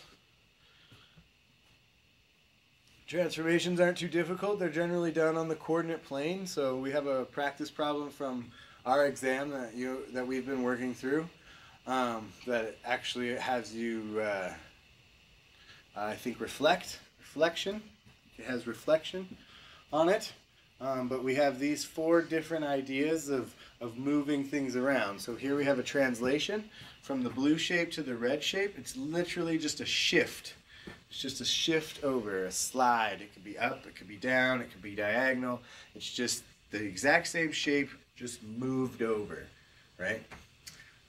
[SPEAKER 1] Transformations aren't too difficult. They're generally done on the coordinate plane. So we have a practice problem from our exam that you that we've been working through um, that actually has you, uh, I think, reflect reflection. It has reflection on it. Um, but we have these four different ideas of, of moving things around. So here we have a translation from the blue shape to the red shape. It's literally just a shift. It's just a shift over, a slide. It could be up, it could be down, it could be diagonal. It's just the exact same shape, just moved over, right?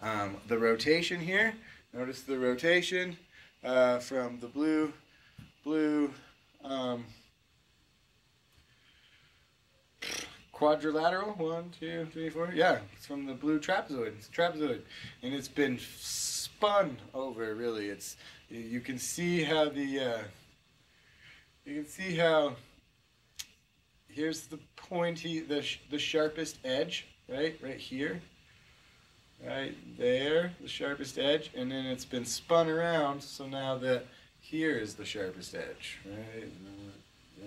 [SPEAKER 1] Um, the rotation here, notice the rotation uh, from the blue, blue, um, quadrilateral. One, two, three, four. Yeah, it's from the blue trapezoid. It's a trapezoid, and it's been spun over. Really, it's you can see how the uh, you can see how here's the pointy the sh the sharpest edge right right here right there the sharpest edge and then it's been spun around so now that here is the sharpest edge right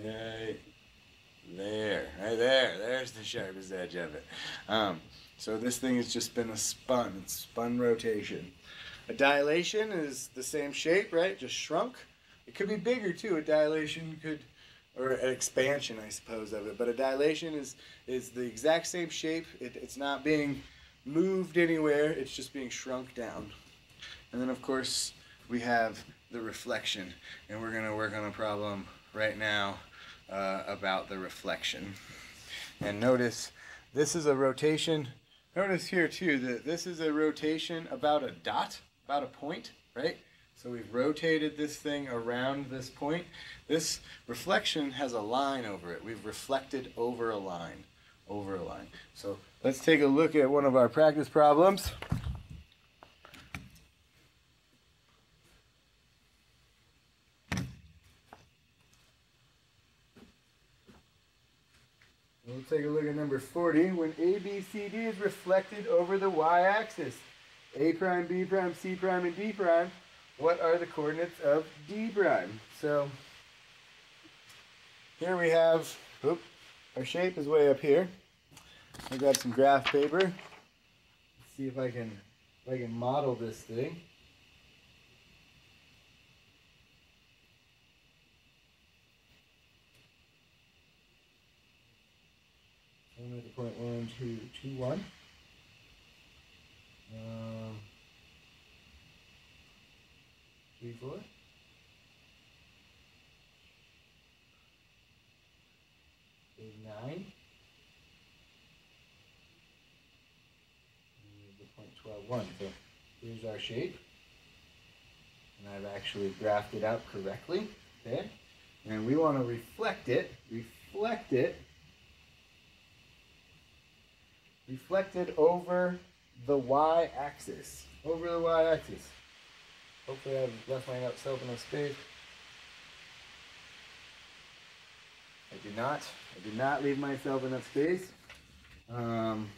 [SPEAKER 1] right there, right there. There's the sharpest edge of it. Um, so this thing has just been a spun. It's spun rotation. A dilation is the same shape, right? Just shrunk. It could be bigger too. A dilation could, or an expansion, I suppose, of it. But a dilation is is the exact same shape. It, it's not being moved anywhere. It's just being shrunk down. And then of course we have the reflection, and we're gonna work on a problem right now uh, about the reflection. And notice this is a rotation. Notice here too that this is a rotation about a dot, about a point, right? So we've rotated this thing around this point. This reflection has a line over it. We've reflected over a line, over a line. So let's take a look at one of our practice problems. We'll take a look at number 40. When ABCD is reflected over the y-axis, A prime, B prime, C prime, and D prime, what are the coordinates of D prime? So here we have, oop, our shape is way up here. I got some graph paper. Let's see if I can if I can model this thing. I'm at the point one, two, two, one. Three, four. Eight, nine. The. So here's our shape. And I've actually graphed it out correctly there. And we want to reflect it, reflect it reflected over the y-axis. Over the y-axis. Hopefully I've left myself enough space. I did not. I did not leave myself enough space. Um,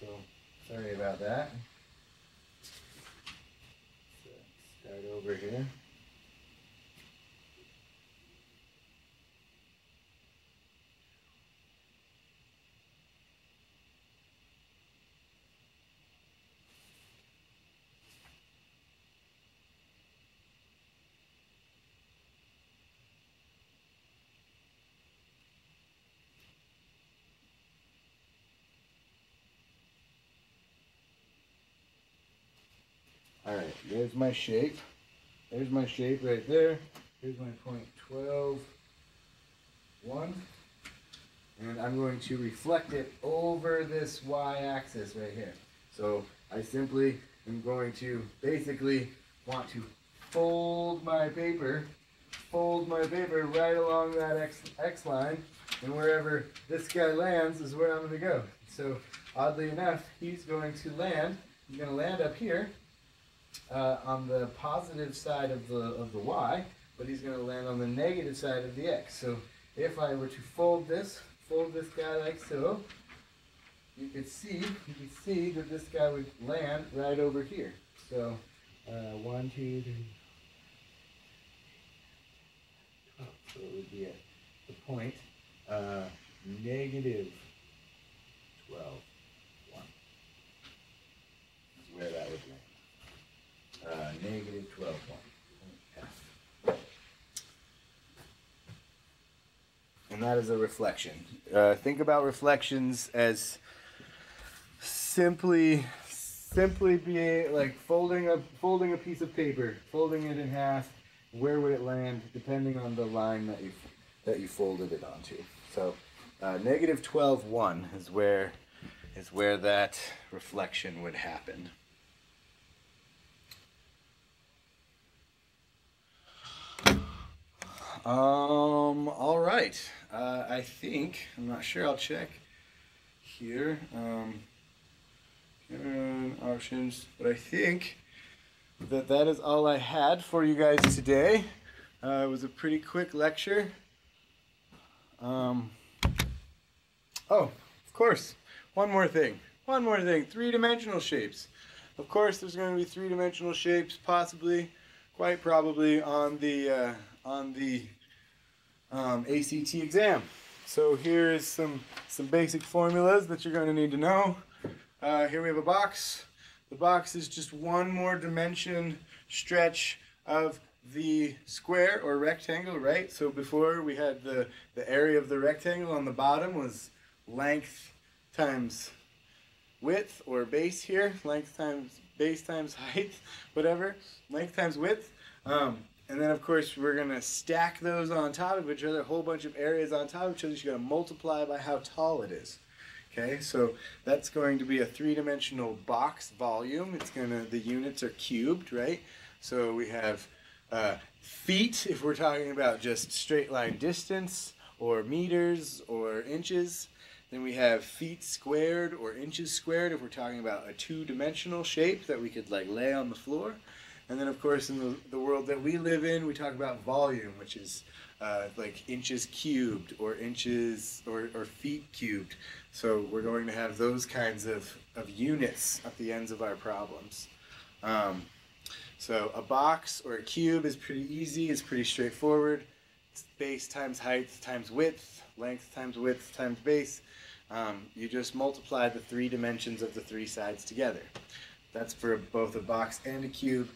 [SPEAKER 1] so, sorry about that. So, start over here. All right, there's my shape. There's my shape right there. Here's my point 12, 1. And I'm going to reflect it over this y-axis right here. So I simply am going to basically want to fold my paper, fold my paper right along that x, x line, and wherever this guy lands is where I'm going to go. So oddly enough, he's going to land, he's going to land up here uh, on the positive side of the, of the y, but he's going to land on the negative side of the x. So if I were to fold this, fold this guy like so, you could see, you could see that this guy would land right over here. So uh, one, two, three. So it would be at the point uh, negative 12, 1. Is where that would. Uh, negative 12, 1. F. And that is a reflection. Uh, think about reflections as simply simply being like folding a folding a piece of paper, folding it in half. Where would it land, depending on the line that you that you folded it onto? So, uh, negative 12, 1 is where is where that reflection would happen. Um. All right. Uh, I think I'm not sure. I'll check here. Um, options, but I think that that is all I had for you guys today. Uh, it was a pretty quick lecture. Um. Oh, of course. One more thing. One more thing. Three-dimensional shapes. Of course, there's going to be three-dimensional shapes, possibly, quite probably, on the uh, on the um, ACT exam. So here is some some basic formulas that you're going to need to know. Uh, here we have a box. The box is just one more dimension stretch of the square or rectangle, right? So before we had the, the area of the rectangle on the bottom was length times width or base here, length times base times height, whatever, length times width. Um, and then of course we're gonna stack those on top of each other, a whole bunch of areas on top of each other. You're gonna multiply by how tall it is. Okay, so that's going to be a three-dimensional box volume. It's gonna the units are cubed, right? So we have uh, feet if we're talking about just straight line distance, or meters, or inches. Then we have feet squared or inches squared if we're talking about a two-dimensional shape that we could like lay on the floor. And then, of course, in the, the world that we live in, we talk about volume, which is uh, like inches cubed or inches or, or feet cubed. So we're going to have those kinds of, of units at the ends of our problems. Um, so a box or a cube is pretty easy, it's pretty straightforward. It's base times height times width, length times width times base. Um, you just multiply the three dimensions of the three sides together. That's for both a box and a cube.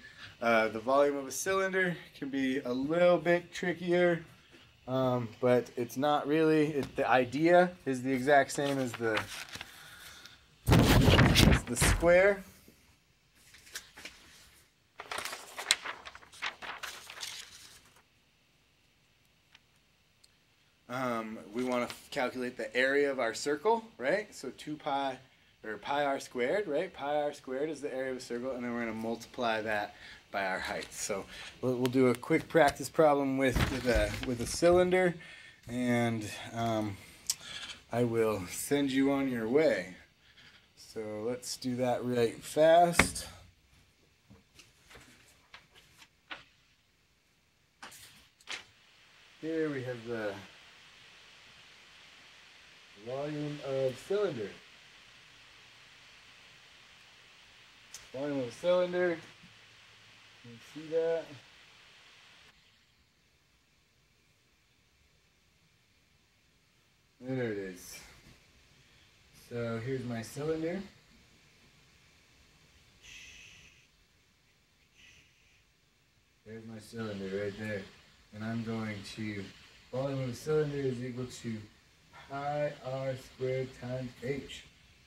[SPEAKER 1] Uh, the volume of a cylinder can be a little bit trickier, um, but it's not really. It, the idea is the exact same as the, as the square. Um, we want to calculate the area of our circle, right? So 2 pi or pi r squared, right? Pi r squared is the area of a circle, and then we're going to multiply that by our height. So we'll, we'll do a quick practice problem with, with, a, with a cylinder, and um, I will send you on your way. So let's do that right fast. Here we have the volume of cylinder. Volume of a cylinder. You see that? There it is. So here's my cylinder. There's my cylinder right there. And I'm going to, volume of the cylinder is equal to pi r squared times h.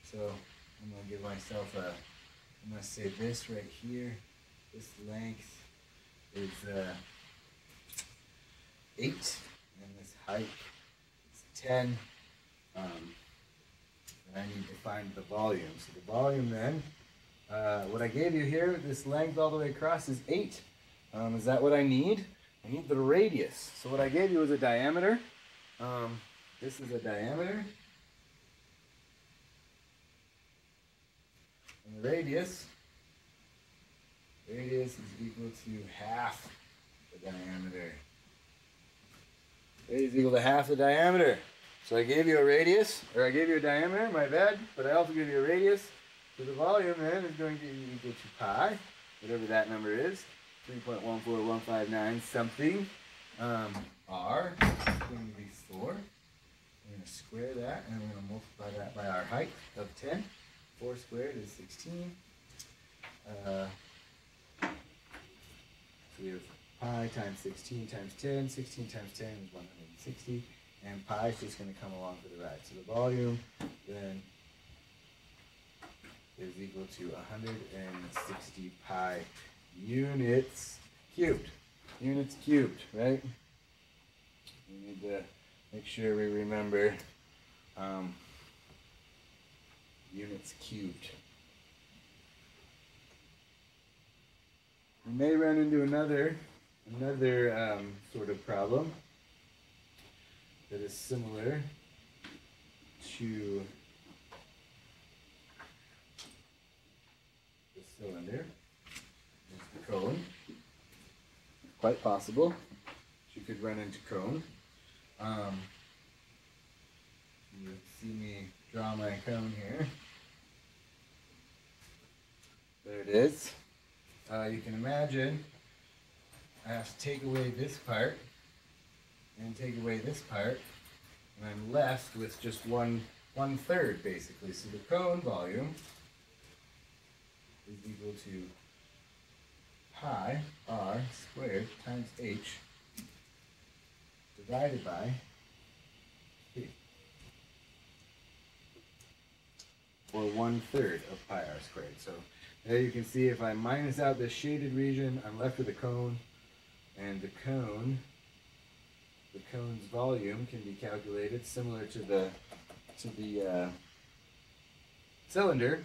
[SPEAKER 1] So I'm going to give myself a, I'm going to say this right here this length is uh, 8, and this height is 10. Um, and I need to find the volume. So the volume then, uh, what I gave you here, this length all the way across is 8. Um, is that what I need? I need the radius. So what I gave you was a diameter. Um, this is a diameter. And the radius, radius is equal to half the diameter. Radius is equal to half the diameter. So I gave you a radius, or I gave you a diameter, my bad, but I also gave you a radius. So the volume then is going to be equal to pi, whatever that number is, 3.14159 something. Um, r is going to be 4. We're going to square that, and we're going to multiply that by our height of 10. 4 squared is 16. Uh, so we have pi times 16 times 10. 16 times 10 is 160 and pi is just going to come along for the ride. So the volume then is equal to 160 pi units cubed. Units cubed, right? We need to make sure we remember um, units cubed. We may run into another another um, sort of problem that is similar to the cylinder. It's the cone. Quite possible. You could run into cone. Um, you see me draw my cone here. There it is. Uh, you can imagine I have to take away this part and take away this part, and I'm left with just one one third basically. So the cone volume is equal to pi r squared times h divided by Or one third of pi r squared. So there you can see if I minus out this shaded region, I'm left with a cone, and the cone the cone's volume can be calculated similar to the to the uh, cylinder,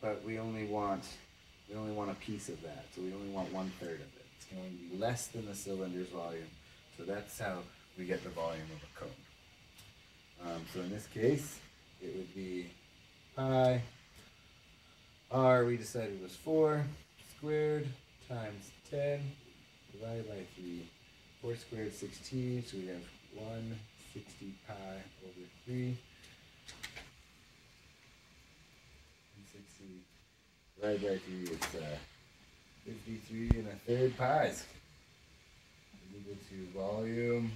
[SPEAKER 1] but we only want we only want a piece of that. So we only want one third of it. It's going to be less than the cylinder's volume. So that's how we get the volume of a cone. Um, so in this case, it would be pi r we decided was 4 squared times 10 divided by 3 4 squared 16, so we have 160 pi over 3. 160 divided by 3, it's uh, 53 and a third pies. Equal to volume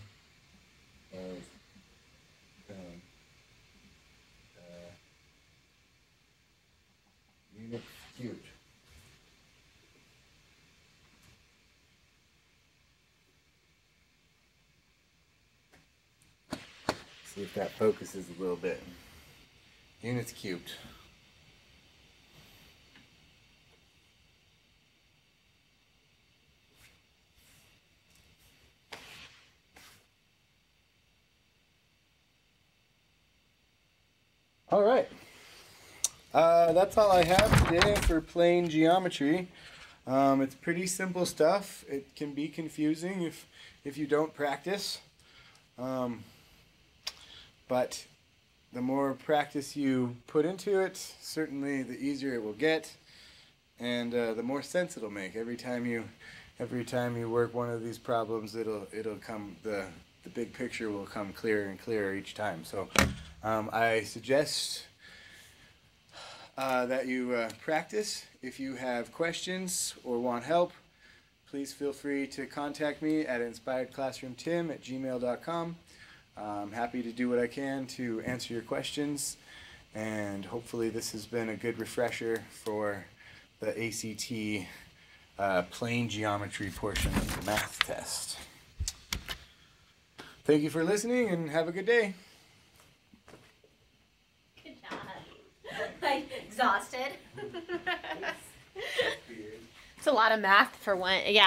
[SPEAKER 1] of cone. Uh, units cubed. See if that focuses a little bit. Units cubed. All right. Uh, that's all I have today for plane geometry. Um, it's pretty simple stuff. It can be confusing if if you don't practice. Um, but the more practice you put into it, certainly the easier it will get, and uh, the more sense it'll make. Every time you, every time you work one of these problems, it'll it'll come the the big picture will come clearer and clearer each time. So, um, I suggest uh, that you uh, practice. If you have questions or want help, please feel free to contact me at inspiredclassroomtim at gmail.com. I'm happy to do what I can to answer your questions, and hopefully, this has been a good refresher for the ACT uh, plane geometry portion of the math test. Thank you for listening, and have a good day.
[SPEAKER 3] Good job. Like exhausted. It's a lot of math for one. Yeah.